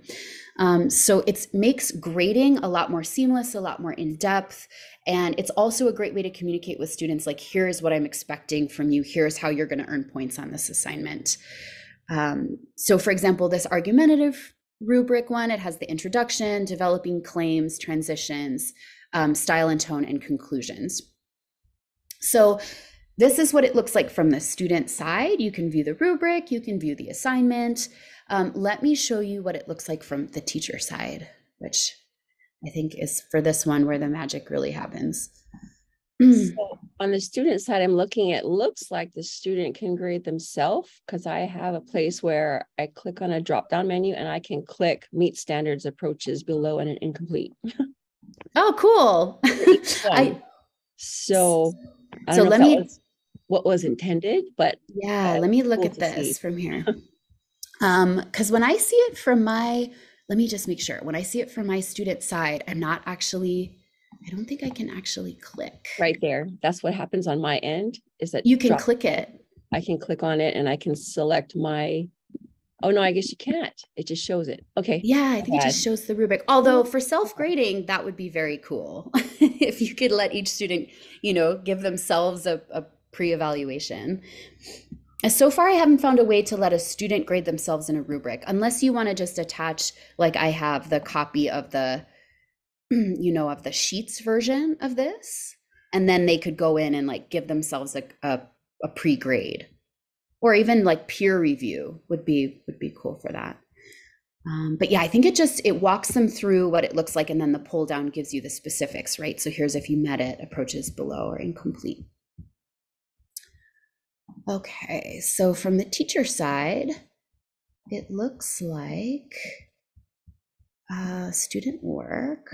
Um, so it makes grading a lot more seamless, a lot more in depth. And it's also a great way to communicate with students like, here's what I'm expecting from you, here's how you're going to earn points on this assignment. Um, so, for example, this argumentative rubric one, it has the introduction, developing claims, transitions, um, style and tone, and conclusions. So, this is what it looks like from the student side. You can view the rubric, you can view the assignment. Um, let me show you what it looks like from the teacher side, which I think is for this one where the magic really happens. So on the student side, I'm looking at looks like the student can grade themselves because I have a place where I click on a drop down menu and I can click meet standards approaches below and an incomplete. oh, cool. I, so I so let me was what was intended, but yeah, let me look cool at this see. from here. um, because when I see it from my let me just make sure when I see it from my student side, I'm not actually I don't think I can actually click. Right there. That's what happens on my end is that you can drop, click it. I can click on it and I can select my Oh no, I guess you can't. It just shows it. Okay. Yeah, I think it just shows the rubric. Although for self-grading, that would be very cool. if you could let each student, you know, give themselves a, a pre-evaluation. Uh, so far, I haven't found a way to let a student grade themselves in a rubric, unless you want to just attach, like I have the copy of the you know, of the Sheets version of this. And then they could go in and like give themselves a, a, a pre grade or even like peer review would be would be cool for that. Um, but yeah, I think it just it walks them through what it looks like, and then the pull down gives you the specifics, right? So here's if you met it, approaches below or incomplete. Okay, so from the teacher side, it looks like uh, student work.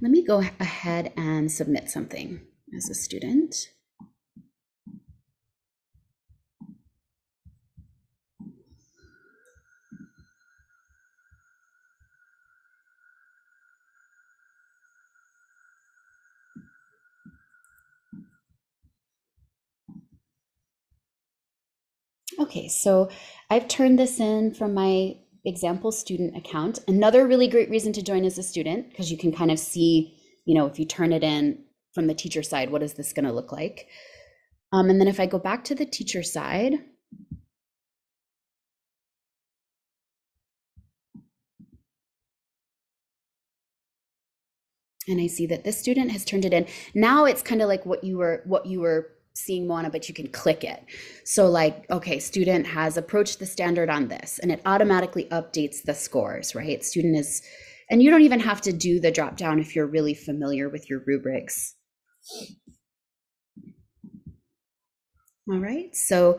Let me go ahead and submit something as a student. Okay, so I've turned this in from my example student account. Another really great reason to join as a student, because you can kind of see, you know, if you turn it in from the teacher side, what is this going to look like? Um, and then if I go back to the teacher side, and I see that this student has turned it in. Now it's kind of like what you were what you were seeing Moana, but you can click it. So like, okay, student has approached the standard on this, and it automatically updates the scores, right? Student is, and you don't even have to do the drop down if you're really familiar with your rubrics. All right, so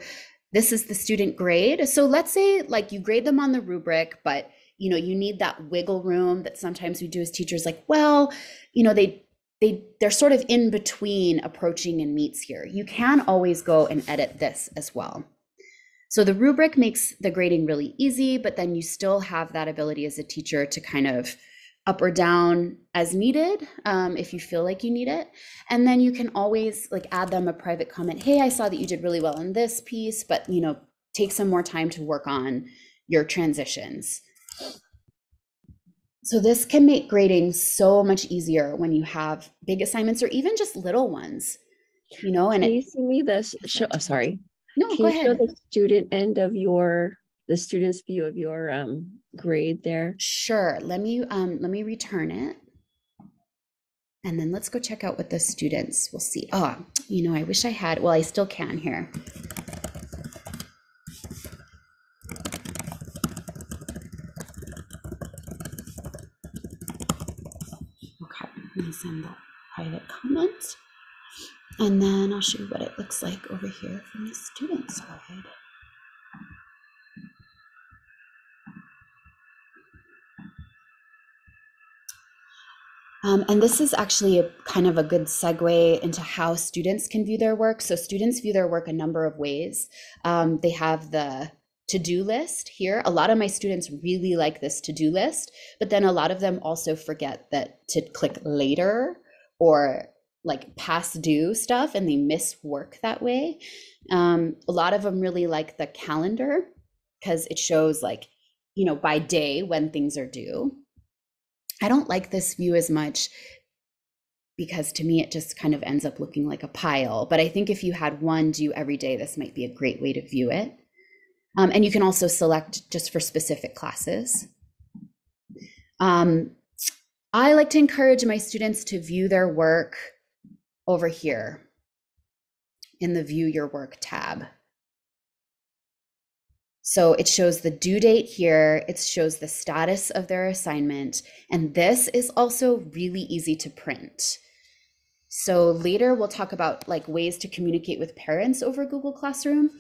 this is the student grade. So let's say like you grade them on the rubric, but you know you need that wiggle room that sometimes we do as teachers like well you know they they they're sort of in between approaching and meets here. You can always go and edit this as well. So the rubric makes the grading really easy but then you still have that ability as a teacher to kind of up or down as needed um, if you feel like you need it. And then you can always like add them a private comment hey i saw that you did really well in this piece but you know take some more time to work on your transitions so this can make grading so much easier when you have big assignments or even just little ones, you know, and Can it, you see me this show, oh, sorry. no, Can go you show ahead. the student end of your, the student's view of your um grade there? Sure. Let me, um, let me return it. And then let's go check out what the students will see. Oh, you know, I wish I had, well, I still can here. Okay, that private comment. And then I'll show you what it looks like over here from the student side. Um, and this is actually a kind of a good segue into how students can view their work. So students view their work a number of ways. Um, they have the to-do list here. A lot of my students really like this to-do list, but then a lot of them also forget that to click later or like past due stuff and they miss work that way. Um, a lot of them really like the calendar because it shows like, you know, by day when things are due. I don't like this view as much because to me it just kind of ends up looking like a pile. But I think if you had one due every day, this might be a great way to view it. Um, and you can also select just for specific classes. Um, I like to encourage my students to view their work over here in the View Your Work tab. So it shows the due date here, it shows the status of their assignment, and this is also really easy to print. So later we'll talk about like ways to communicate with parents over Google Classroom.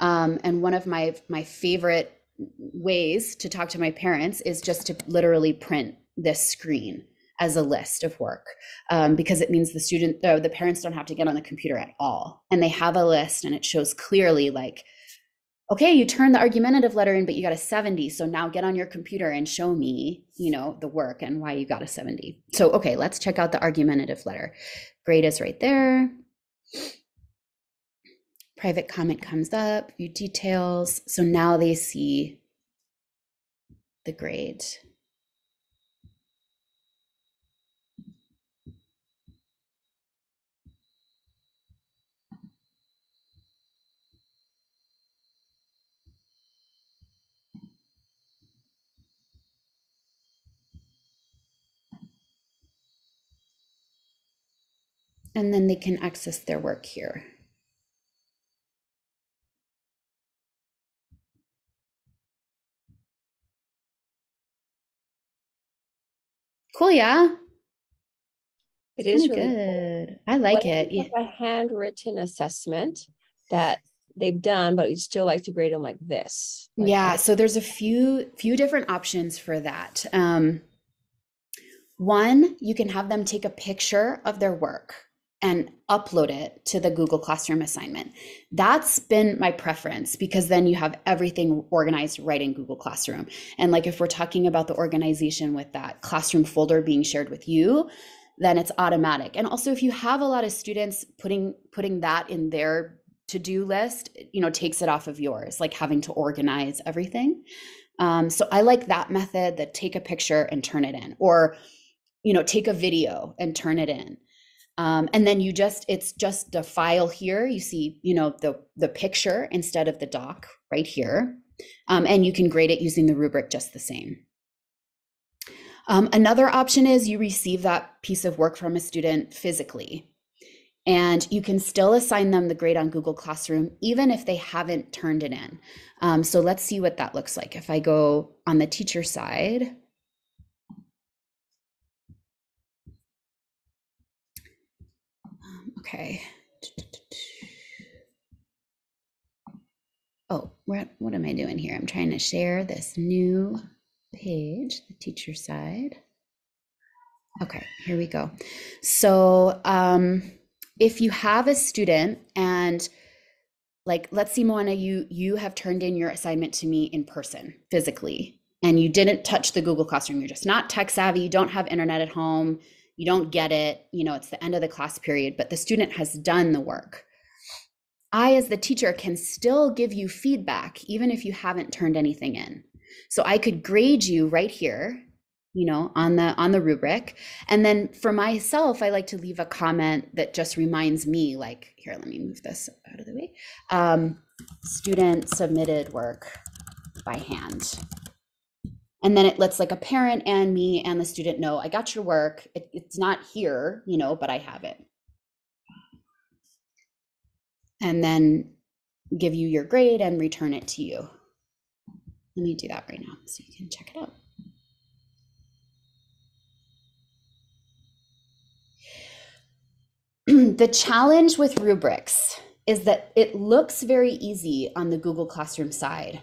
Um, and one of my my favorite ways to talk to my parents is just to literally print this screen as a list of work. Um, because it means the student uh, the parents don't have to get on the computer at all. And they have a list and it shows clearly like okay you turned the argumentative letter in but you got a 70 so now get on your computer and show me you know the work and why you got a 70 so okay let's check out the argumentative letter. Grade is right there private comment comes up view details so now they see the grade and then they can access their work here. Cool, yeah. It's is cool. good. I like it. Yeah. it's A handwritten assessment that they've done, but you'd still like to grade them like this. like Yeah, that. so there's a few few different options for that. Um, one, you can have them take a picture of their work and upload it to the Google Classroom assignment. That's been my preference because then you have everything organized right in Google Classroom. And like if we're talking about the organization with that classroom folder being shared with you, then it's automatic. And also if you have a lot of students putting putting that in their to-do list, you know, takes it off of yours, like having to organize everything. Um, so I like that method that take a picture and turn it in, or you know, take a video and turn it in. Um, and then you just it's just a file here. You see, you know, the the picture instead of the doc right here. Um, and you can grade it using the rubric just the same. Um, another option is you receive that piece of work from a student physically. And you can still assign them the grade on Google Classroom, even if they haven't turned it in. Um, so let's see what that looks like. If I go on the teacher side, okay. Oh, what, what am I doing here? I'm trying to share this new page, the teacher side. Okay, here we go. So um, if you have a student and like let's see moana you you have turned in your assignment to me in person physically and you didn't touch the google classroom you're just not tech savvy you don't have internet at home you don't get it you know it's the end of the class period but the student has done the work i as the teacher can still give you feedback even if you haven't turned anything in so I could grade you right here, you know, on the on the rubric. And then for myself, I like to leave a comment that just reminds me like, here, let me move this out of the way. Um, student submitted work by hand. And then it lets like a parent and me and the student know I got your work. It, it's not here, you know, but I have it. And then give you your grade and return it to you. Let me do that right now so you can check it out. the challenge with rubrics is that it looks very easy on the Google Classroom side.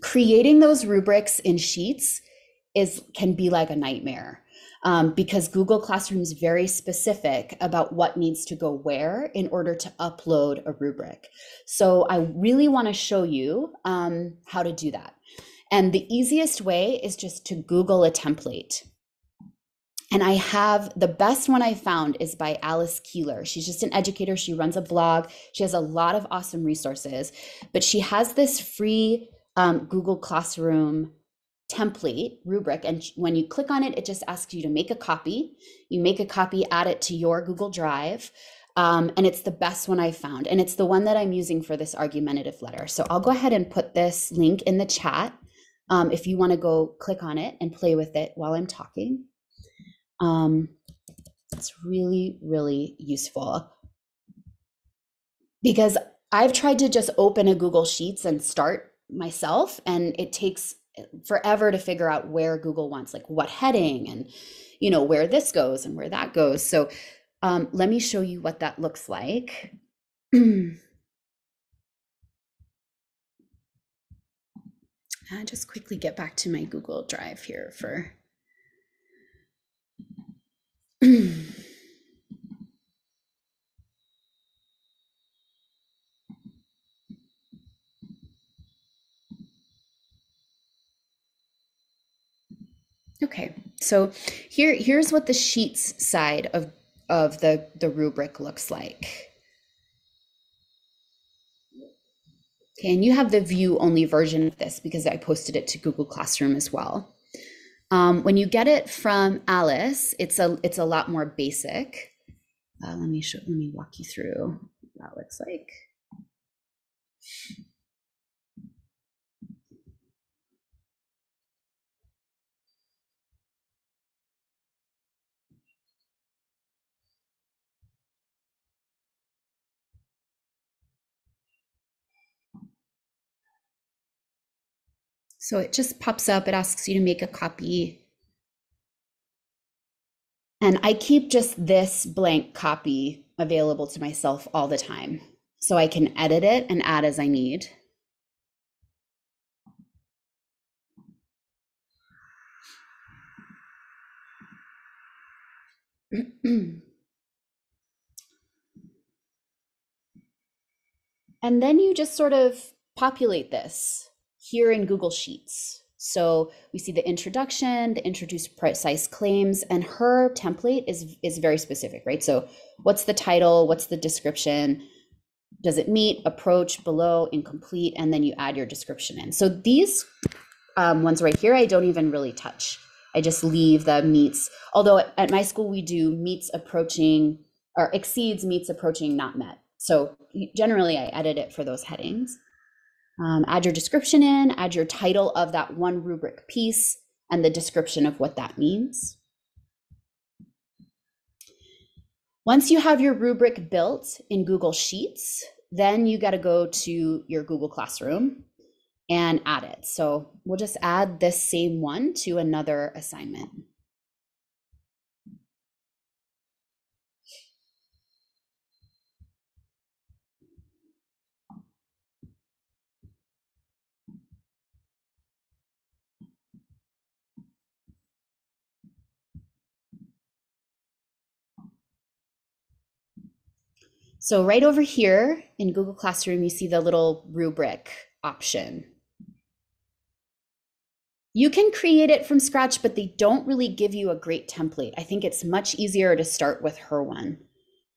Creating those rubrics in Sheets is can be like a nightmare um, because Google Classroom is very specific about what needs to go where in order to upload a rubric. So I really want to show you um, how to do that. And the easiest way is just to Google a template. And I have the best one I found is by Alice Keeler. She's just an educator. She runs a blog. She has a lot of awesome resources, but she has this free um, Google Classroom template rubric and when you click on it it just asks you to make a copy. You make a copy add it to your google drive um, and it's the best one i found and it's the one that i'm using for this argumentative letter. So i'll go ahead and put this link in the chat um, if you want to go click on it and play with it while i'm talking. Um, it's really really useful. Because i've tried to just open a google sheets and start myself and it takes forever to figure out where Google wants, like what heading and, you know, where this goes and where that goes. So um, let me show you what that looks like. I just quickly get back to my Google Drive here for. Okay, so here here's what the sheets side of of the the rubric looks like. Okay, and you have the view only version of this because I posted it to Google Classroom as well. Um, when you get it from Alice, it's a it's a lot more basic. Uh, let me show let me walk you through what that looks like. So it just pops up, it asks you to make a copy. And I keep just this blank copy available to myself all the time. So I can edit it and add as I need. and then you just sort of populate this here in Google Sheets. So we see the introduction, the introduce precise claims, and her template is is very specific, right? So what's the title? What's the description? does it meet, approach, below, incomplete, and then you add your description in. So these um, ones right here, I don't even really touch. I just leave the meets. Although at my school, we do meets approaching or exceeds meets approaching not met. So generally, I edit it for those headings. Um, add your description in, add your title of that one rubric piece, and the description of what that means. Once you have your rubric built in Google Sheets, then you got to go to your Google Classroom and add it. So we'll just add this same one to another assignment. So right over here in Google Classroom, you see the little rubric option. You can create it from scratch, but they don't really give you a great template. I think it's much easier to start with her one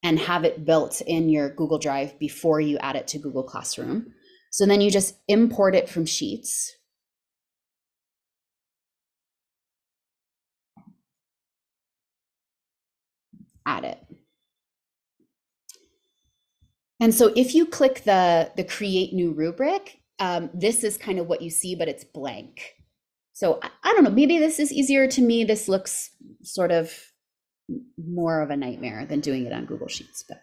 and have it built in your Google Drive before you add it to Google Classroom. So then you just import it from Sheets. Add it. And so if you click the, the create new rubric, um, this is kind of what you see, but it's blank. So I, I don't know, maybe this is easier to me. This looks sort of more of a nightmare than doing it on Google Sheets, but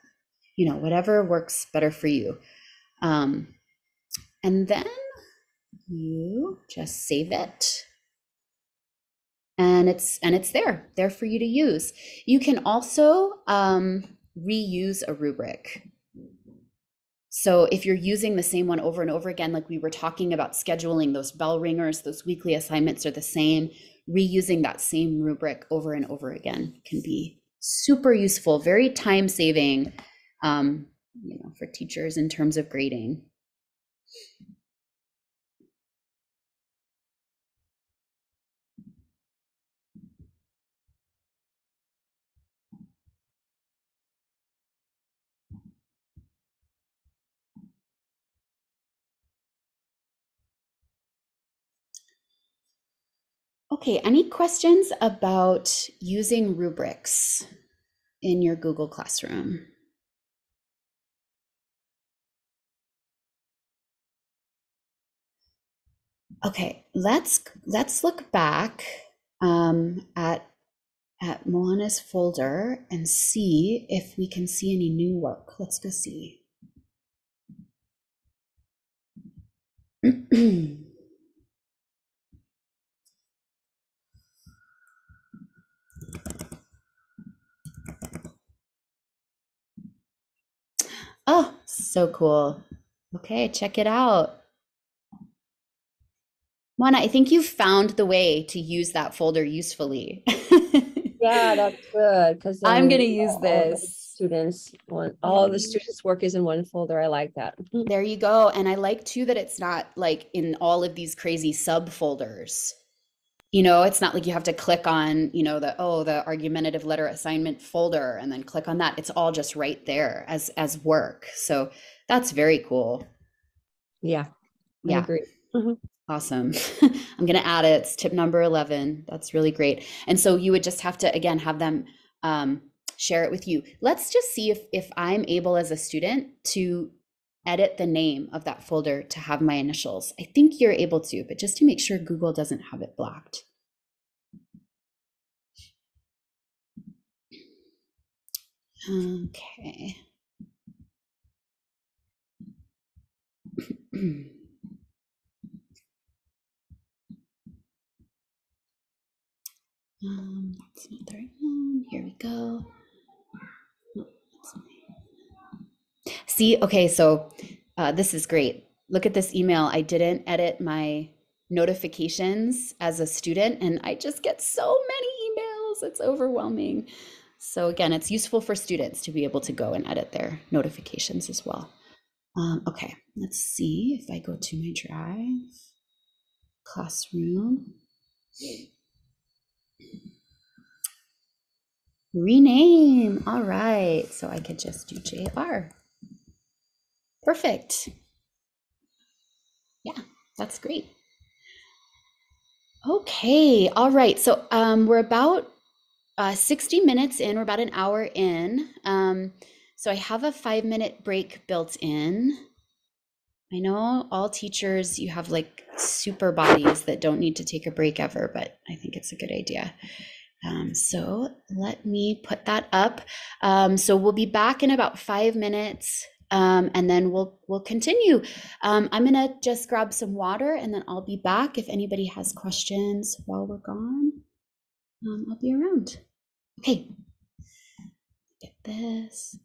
you know, whatever works better for you. Um, and then you just save it and it's and it's there there for you to use you can also um, reuse a rubric so if you're using the same one over and over again, like we were talking about scheduling, those bell ringers, those weekly assignments are the same. Reusing that same rubric over and over again can be super useful, very time saving, um, you know, for teachers in terms of grading. Okay, any questions about using rubrics in your Google Classroom? Okay, let's let's look back um, at at Moana's folder and see if we can see any new work. Let's go see. Oh, so cool. Okay, check it out. Moana, I think you found the way to use that folder usefully. yeah, that's good because I'm going to use this. Students, one, all the students' work is in one folder. I like that. there you go. And I like too that it's not like in all of these crazy subfolders you know it's not like you have to click on you know the oh the argumentative letter assignment folder and then click on that. It's all just right there as as work. So that's very cool. Yeah I yeah. agree. Mm-hmm. awesome. I'm going to add it. It's tip number 11 that's really great. And so you would just have to again have them um, share it with you. Let's just see if if i'm able as a student to edit the name of that folder to have my initials. I think you're able to, but just to make sure Google doesn't have it blocked. Okay. um, that's not the right one. Here we go. See, okay, so uh, this is great. Look at this email. I didn't edit my notifications as a student, and I just get so many emails. It's overwhelming. So, again, it's useful for students to be able to go and edit their notifications as well. Um, okay, let's see if I go to my drive, classroom, rename. All right, so I could just do JR. Perfect. Yeah, that's great. Okay, all right. So um, we're about uh, 60 minutes in, we're about an hour in. Um, so I have a five minute break built in. I know all teachers, you have like super bodies that don't need to take a break ever, but I think it's a good idea. Um, so let me put that up. Um, so we'll be back in about five minutes. Um, and then we'll we'll continue. Um, I'm gonna just grab some water and then I'll be back if anybody has questions while we're gone. Um, I'll be around. Okay. Get this.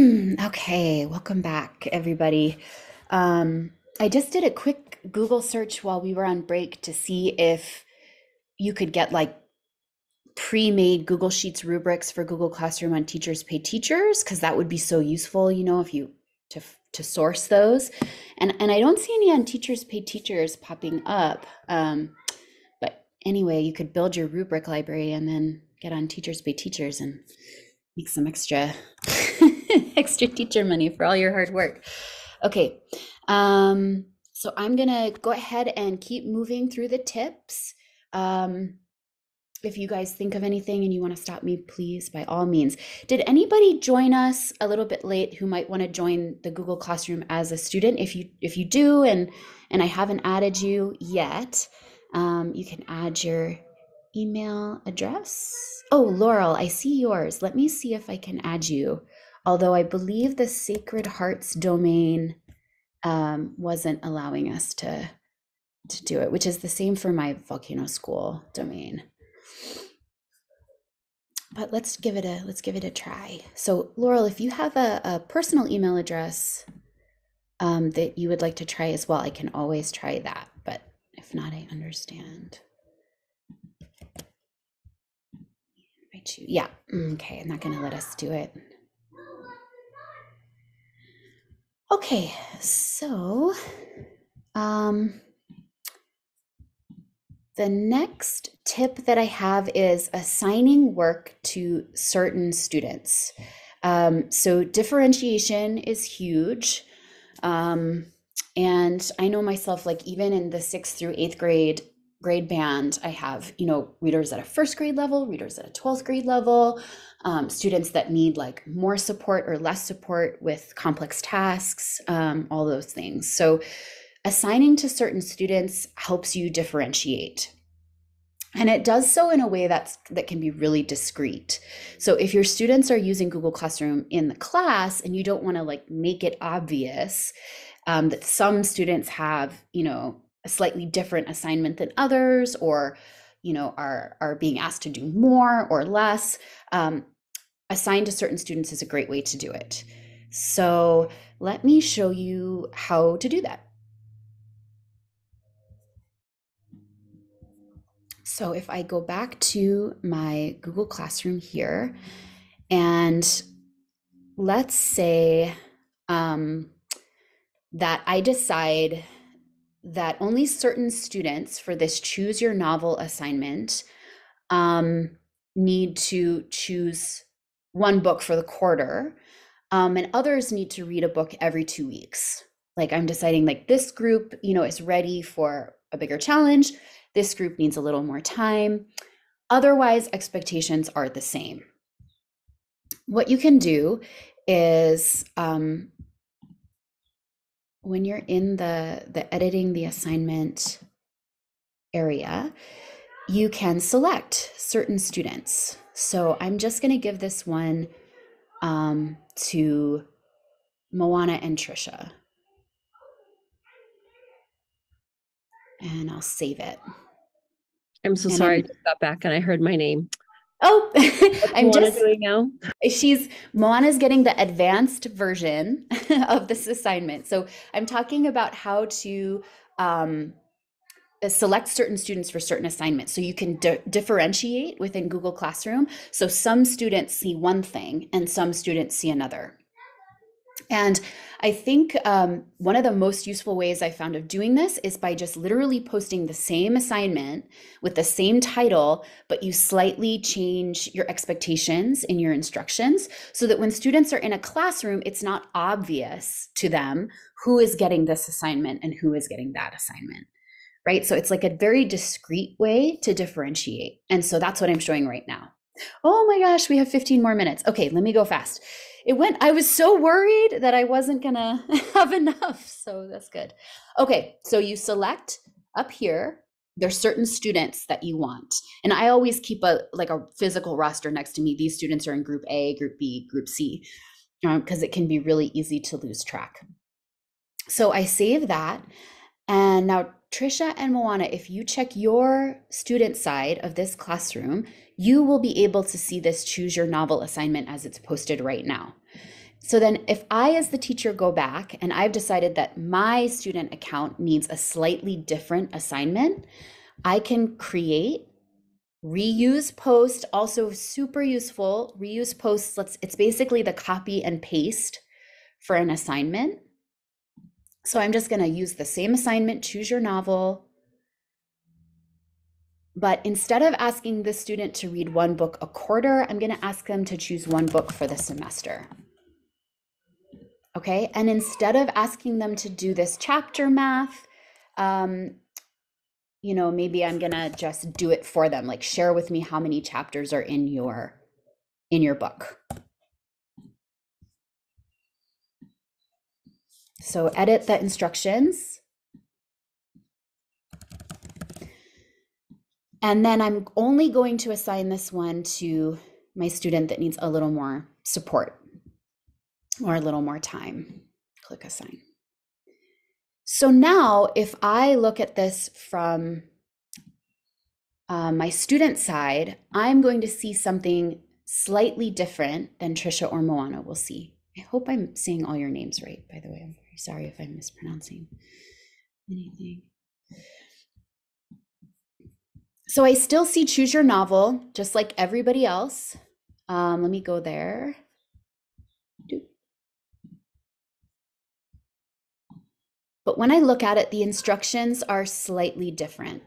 okay, welcome back, everybody. Um, I just did a quick Google search while we were on break to see if you could get like pre-made Google Sheets rubrics for Google Classroom on Teachers Pay Teachers because that would be so useful, you know, if you to to source those. And and I don't see any on Teachers Pay Teachers popping up. Um, but anyway, you could build your rubric library and then get on Teachers Pay Teachers and make some extra extra teacher money for all your hard work. Okay. Um, so I'm gonna go ahead and keep moving through the tips. Um, if you guys think of anything and you want to stop me, please, by all means. Did anybody join us a little bit late who might want to join the Google Classroom as a student? If you if you do, and and I haven't added you yet, um, you can add your email address. Oh, Laurel, I see yours. Let me see if I can add you. Although I believe the Sacred Hearts domain um, wasn't allowing us to to do it, which is the same for my Volcano School domain but let's give it a let's give it a try. So Laurel, if you have a, a personal email address um, that you would like to try as well, I can always try that. But if not, I understand. Yeah. Okay. I'm not going to let us do it. Okay. So, um, the next tip that I have is assigning work to certain students. Um, so differentiation is huge. Um, and I know myself, like even in the sixth through eighth grade grade band, I have, you know, readers at a first grade level, readers at a 12th grade level, um, students that need like more support or less support with complex tasks, um, all those things. So assigning to certain students helps you differentiate and it does so in a way that's that can be really discreet so if your students are using google classroom in the class and you don't want to like make it obvious um, that some students have you know a slightly different assignment than others or you know are are being asked to do more or less um, assigned to certain students is a great way to do it. So let me show you how to do that. So if I go back to my Google Classroom here, and let's say um, that I decide that only certain students for this choose your novel assignment um, need to choose one book for the quarter, um, and others need to read a book every two weeks. Like I'm deciding, like this group, you know, is ready for a bigger challenge this group needs a little more time. Otherwise, expectations are the same. What you can do is um, when you're in the, the editing the assignment area, you can select certain students. So I'm just going to give this one um, to Moana and Trisha. and I'll save it. I'm so and sorry. I'm, I just got back and I heard my name. Oh, I'm Moana just doing now. She's Moana's getting the advanced version of this assignment. So I'm talking about how to um, select certain students for certain assignments so you can di- differentiate within Google Classroom. So some students see one thing and some students see another. And I think um, one of the most useful ways I found of doing this is by just literally posting the same assignment with the same title, but you slightly change your expectations in your instructions so that when students are in a classroom, it's not obvious to them who is getting this assignment and who is getting that assignment. Right. So it's like a very discreet way to differentiate. And so that's what I'm showing right now. Oh my gosh, we have 15 more minutes. Okay, let me go fast. It went i was so worried that i wasn't gonna have enough so that's good. Okay so you select up here there's certain students that you want and i always keep a like a physical roster next to me. These students are in group a group b group c because um, it can be really easy to lose track. So i save that and now trisha and moana if you check your student side of this classroom you will be able to see this choose your novel assignment as it's posted right now. So then if I as the teacher go back and I've decided that my student account needs a slightly different assignment, I can create reuse post also super useful reuse posts let's it's basically the copy and paste for an assignment so i'm just going to use the same assignment choose your novel but instead of asking the student to read one book a quarter i'm going to ask them to choose one book for the semester okay and instead of asking them to do this chapter math um, you know, maybe I'm going to just do it for them. Like share with me how many chapters are in your in your book. So edit the instructions. And then I'm only going to assign this one to my student that needs a little more support or a little more time. Click assign. So now, if I look at this from uh, my student side, I'm going to see something slightly different than Trisha or Moana will see. I hope I'm saying all your names right, by the way. I'm very sorry if I'm mispronouncing anything. So I still see choose your novel, just like everybody else. Um, let me go there. But when I look at it, the instructions are slightly different.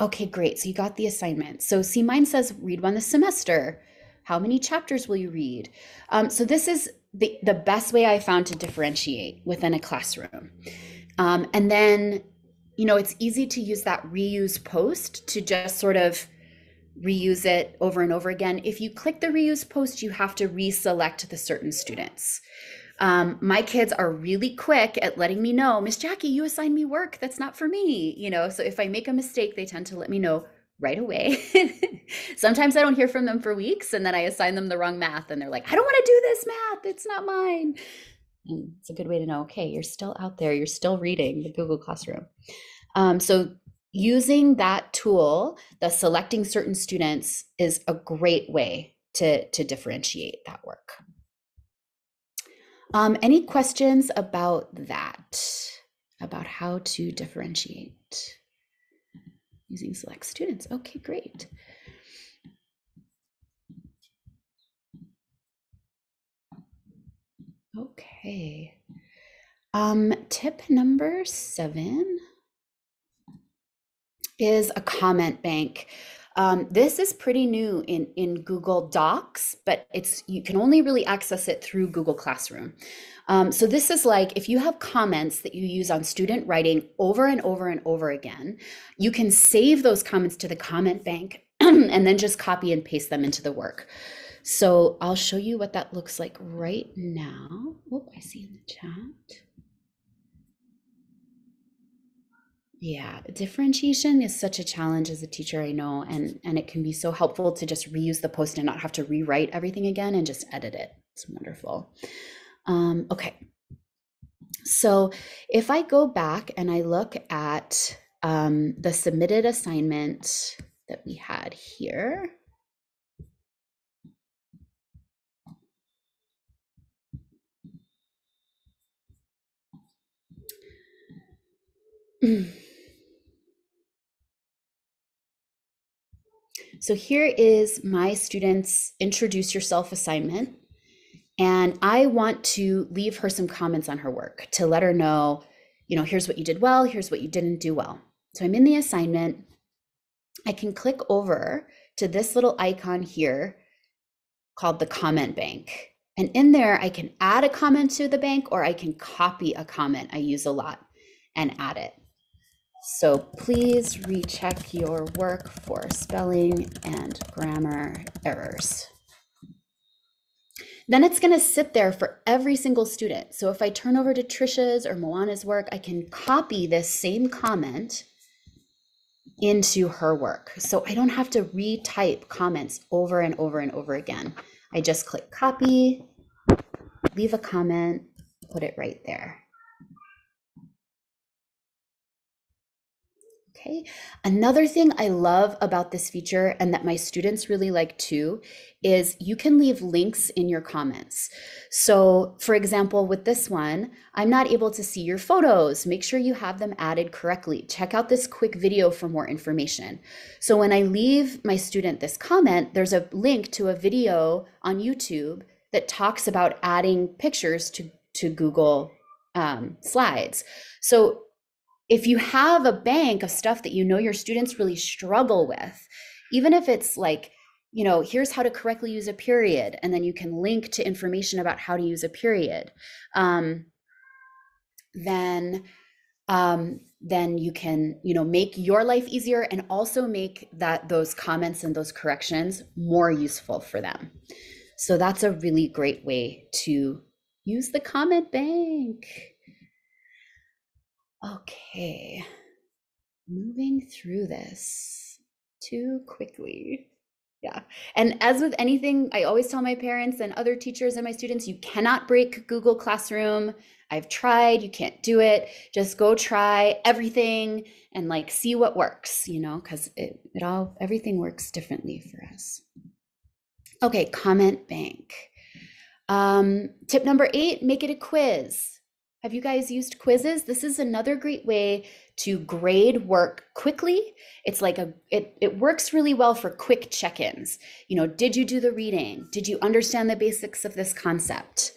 Okay, great. So you got the assignment. So see, mine says read one this semester. How many chapters will you read? Um, so this is the, the best way I found to differentiate within a classroom. Um, and then, you know, it's easy to use that reuse post to just sort of reuse it over and over again. If you click the reuse post, you have to reselect the certain students. Um, my kids are really quick at letting me know, Miss Jackie, you assigned me work that's not for me. You know, so if I make a mistake, they tend to let me know right away. Sometimes I don't hear from them for weeks and then I assign them the wrong math and they're like, I don't want to do this math. It's not mine. And it's a good way to know, okay, you're still out there. You're still reading the Google Classroom. Um, so using that tool, the selecting certain students is a great way to, to differentiate that work. Um, any questions about that? About how to differentiate using select students? Okay, great. Okay. Um, tip number seven is a comment bank. Um, this is pretty new in, in Google Docs, but it's you can only really access it through Google Classroom. Um, so this is like if you have comments that you use on student writing over and over and over again, you can save those comments to the comment bank and then just copy and paste them into the work. So I'll show you what that looks like right now. Oh, I see in the chat. Yeah, differentiation is such a challenge as a teacher, I know, and and it can be so helpful to just reuse the post and not have to rewrite everything again and just edit it. It's wonderful. Um, okay, so if I go back and I look at um, the submitted assignment that we had here. So here is my students introduce yourself assignment. And I want to leave her some comments on her work to let her know, you know, here's what you did well, here's what you didn't do well. So I'm in the assignment. I can click over to this little icon here called the comment bank. And in there, I can add a comment to the bank or I can copy a comment I use a lot and add it. So please recheck your work for spelling and grammar errors. Then it's going to sit there for every single student. So if I turn over to Trisha's or Moana's work, I can copy this same comment into her work. So I don't have to retype comments over and over and over again. I just click copy, leave a comment, put it right there. Okay. Another thing I love about this feature and that my students really like too is you can leave links in your comments. So, for example, with this one, I'm not able to see your photos. Make sure you have them added correctly. Check out this quick video for more information. So, when I leave my student this comment, there's a link to a video on YouTube that talks about adding pictures to, to Google um, Slides. So, if you have a bank of stuff that you know your students really struggle with, even if it's like, you know, here's how to correctly use a period, and then you can link to information about how to use a period, um, then um, then you can you know make your life easier and also make that those comments and those corrections more useful for them. So that's a really great way to use the comment bank. Okay, moving through this too quickly. Yeah. And as with anything, I always tell my parents and other teachers and my students, you cannot break Google Classroom. I've tried, you can't do it. Just go try everything and like see what works, you know, because it, it all, everything works differently for us. Okay, comment bank. Um, tip number eight make it a quiz. Have you guys used quizzes? This is another great way to grade work quickly. It's like a it it works really well for quick check-ins. You know, did you do the reading? Did you understand the basics of this concept?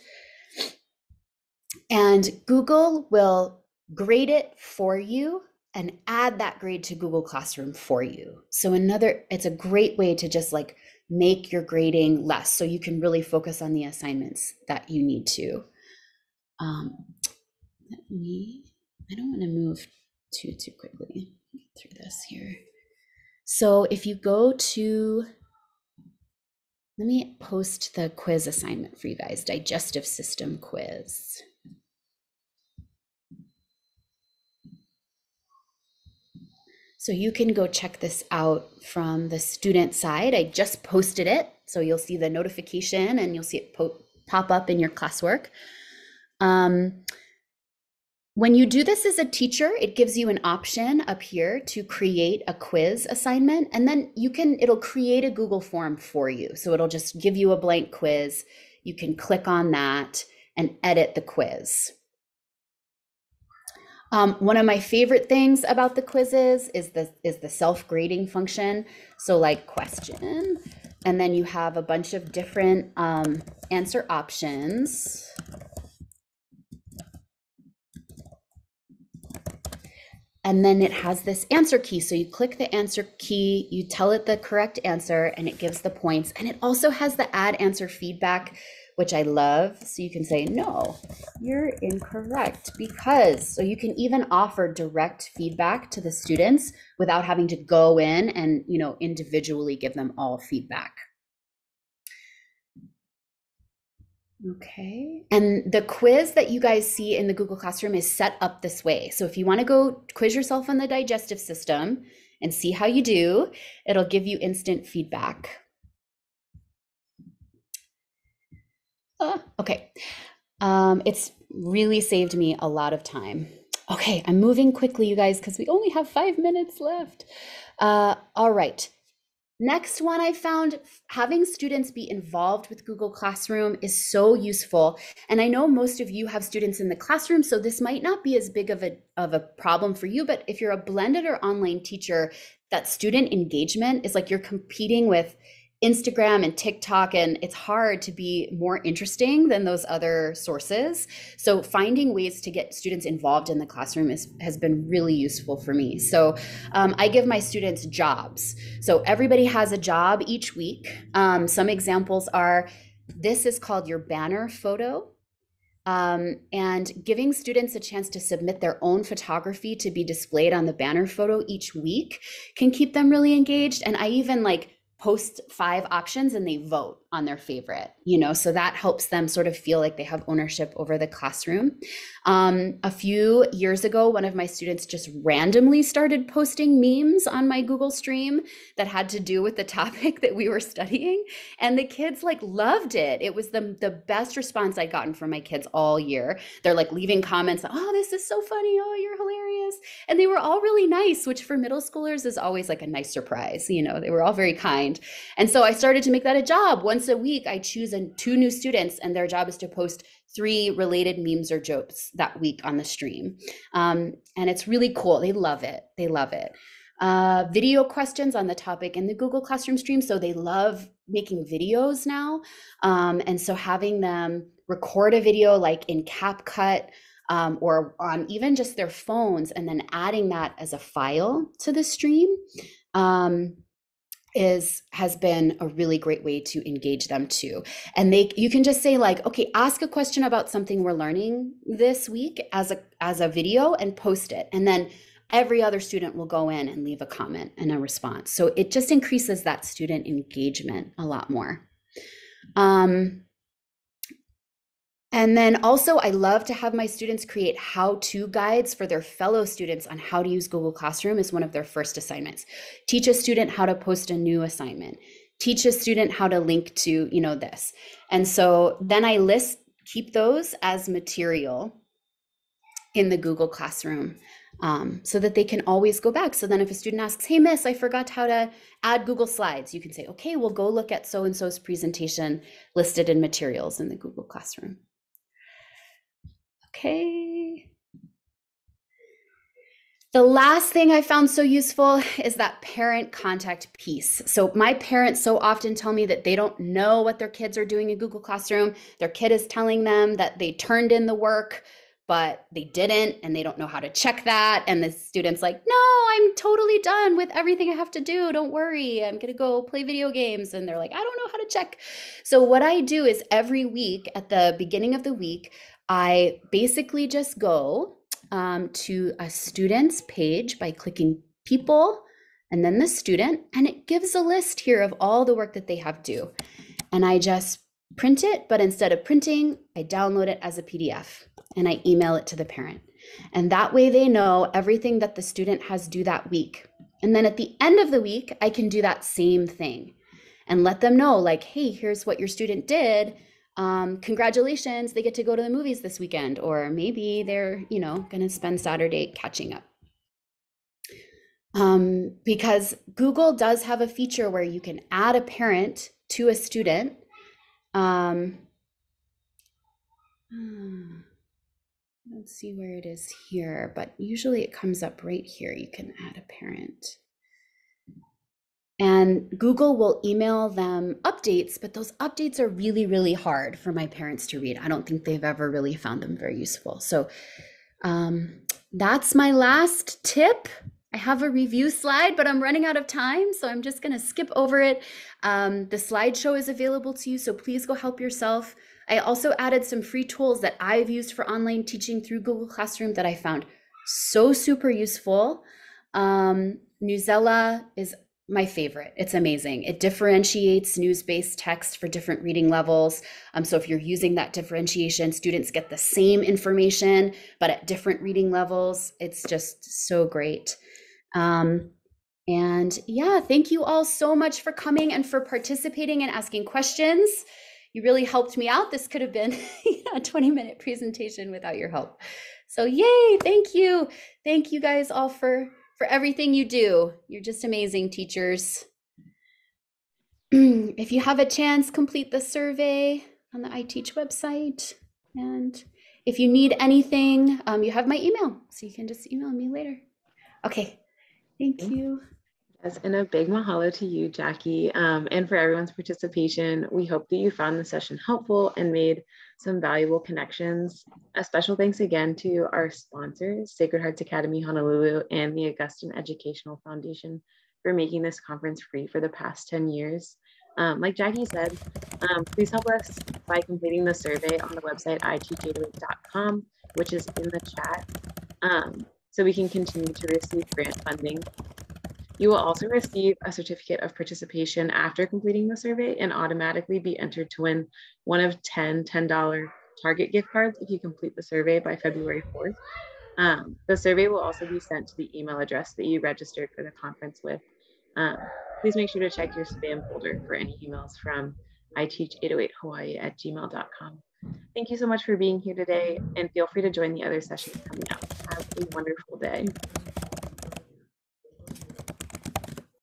And Google will grade it for you and add that grade to Google Classroom for you. So another it's a great way to just like make your grading less so you can really focus on the assignments that you need to. Um, let me, I don't want to move too, too quickly through this here. So if you go to, let me post the quiz assignment for you guys, digestive system quiz. So you can go check this out from the student side. I just posted it. So you'll see the notification and you'll see it pop up in your classwork. Um, when you do this as a teacher, it gives you an option up here to create a quiz assignment, and then you can, it'll create a Google form for you. So it'll just give you a blank quiz. You can click on that and edit the quiz. Um, one of my favorite things about the quizzes is the is the self grading function. So like question, and then you have a bunch of different um, answer options. And then it has this answer key. So you click the answer key, you tell it the correct answer, and it gives the points. And it also has the add answer feedback, which I love. So you can say, no, you're incorrect because, so you can even offer direct feedback to the students without having to go in and, you know, individually give them all feedback. Okay. And the quiz that you guys see in the Google Classroom is set up this way. So if you want to go quiz yourself on the digestive system and see how you do, it'll give you instant feedback. Uh, okay. Um, it's really saved me a lot of time. Okay, I'm moving quickly, you guys, because we only have five minutes left. Uh, all right. Next one I found having students be involved with Google Classroom is so useful. And I know most of you have students in the classroom, so this might not be as big of a, of a problem for you, but if you're a blended or online teacher, that student engagement is like you're competing with Instagram and TikTok, and it's hard to be more interesting than those other sources. So, finding ways to get students involved in the classroom is, has been really useful for me. So, um, I give my students jobs. So, everybody has a job each week. Um, some examples are this is called your banner photo. Um, and giving students a chance to submit their own photography to be displayed on the banner photo each week can keep them really engaged. And I even like post five options and they vote on their favorite you know so that helps them sort of feel like they have ownership over the classroom. Um, a few years ago one of my students just randomly started posting memes on my google stream that had to do with the topic that we were studying and the kids like loved it. It was the, the best response i'd gotten from my kids all year. They're like leaving comments oh this is so funny. Oh you're hilarious. And they were all really nice which for middle schoolers is always like a nice surprise you know? They were all very kind mind. And so I started to make that a job. Once a week, I choose a, two new students, and their job is to post three related memes or jokes that week on the stream. Um, and it's really cool. They love it. They love it. Uh, video questions on the topic in the Google Classroom stream. So they love making videos now. Um, and so having them record a video like in CapCut um, or on even just their phones and then adding that as a file to the stream. Um, is has been a really great way to engage them too. And they you can just say like okay ask a question about something we're learning this week as a as a video and post it. And then every other student will go in and leave a comment and a response. So it just increases that student engagement a lot more. Um, and then also, I love to have my students create how to guides for their fellow students on how to use Google Classroom as one of their first assignments. Teach a student how to post a new assignment. Teach a student how to link to, you know, this. And so then I list, keep those as material in the Google Classroom um, so that they can always go back. So then if a student asks, hey, miss, I forgot how to add Google Slides, you can say, okay, we'll go look at so and so's presentation listed in materials in the Google Classroom. Okay. The last thing I found so useful is that parent contact piece. So, my parents so often tell me that they don't know what their kids are doing in Google Classroom. Their kid is telling them that they turned in the work, but they didn't, and they don't know how to check that. And the student's like, No, I'm totally done with everything I have to do. Don't worry. I'm going to go play video games. And they're like, I don't know how to check. So, what I do is every week at the beginning of the week, I basically just go um, to a student's page by clicking people and then the student, and it gives a list here of all the work that they have due. And I just print it, but instead of printing, I download it as a PDF and I email it to the parent. And that way they know everything that the student has due that week. And then at the end of the week, I can do that same thing and let them know, like, hey, here's what your student did um, congratulations, they get to go to the movies this weekend, or maybe they're, you know, going to spend Saturday catching up. Um, because Google does have a feature where you can add a parent to a student. Um, let's see where it is here, but usually it comes up right here. You can add a parent. And Google will email them updates, but those updates are really, really hard for my parents to read. I don't think they've ever really found them very useful. So um, that's my last tip. I have a review slide, but I'm running out of time, so I'm just going to skip over it. Um, the slideshow is available to you, so please go help yourself. I also added some free tools that I've used for online teaching through Google Classroom that I found so super useful. Um, Newsela is my favorite. It's amazing. It differentiates news based text for different reading levels. Um, so if you're using that differentiation, students get the same information, but at different reading levels. It's just so great. Um, and yeah, thank you all so much for coming and for participating and asking questions. You really helped me out. This could have been a 20 minute presentation without your help. So, yay, thank you. Thank you guys all for for everything you do. You're just amazing, teachers. if you have a chance, complete the survey on the iTeach website. And if you need anything, um, you have my email, so you can just email me later. Okay, thank you. Yes, and a big mahalo to you, Jackie, um, and for everyone's participation. We hope that you found the session helpful and made some valuable connections. A special thanks again to our sponsors, Sacred Hearts Academy Honolulu and the Augustine Educational Foundation for making this conference free for the past 10 years. Um, like Jackie said, um, please help us by completing the survey on the website iteach808.com, which is in the chat, um, so we can continue to receive grant funding You will also receive a certificate of participation after completing the survey and automatically be entered to win one of 10 $10 Target gift cards if you complete the survey by February 4th. Um, the survey will also be sent to the email address that you registered for the conference with. Um, please make sure to check your spam folder for any emails from iteach808hawaii at gmail.com. Thank you so much for being here today and feel free to join the other sessions coming up. Have a wonderful day.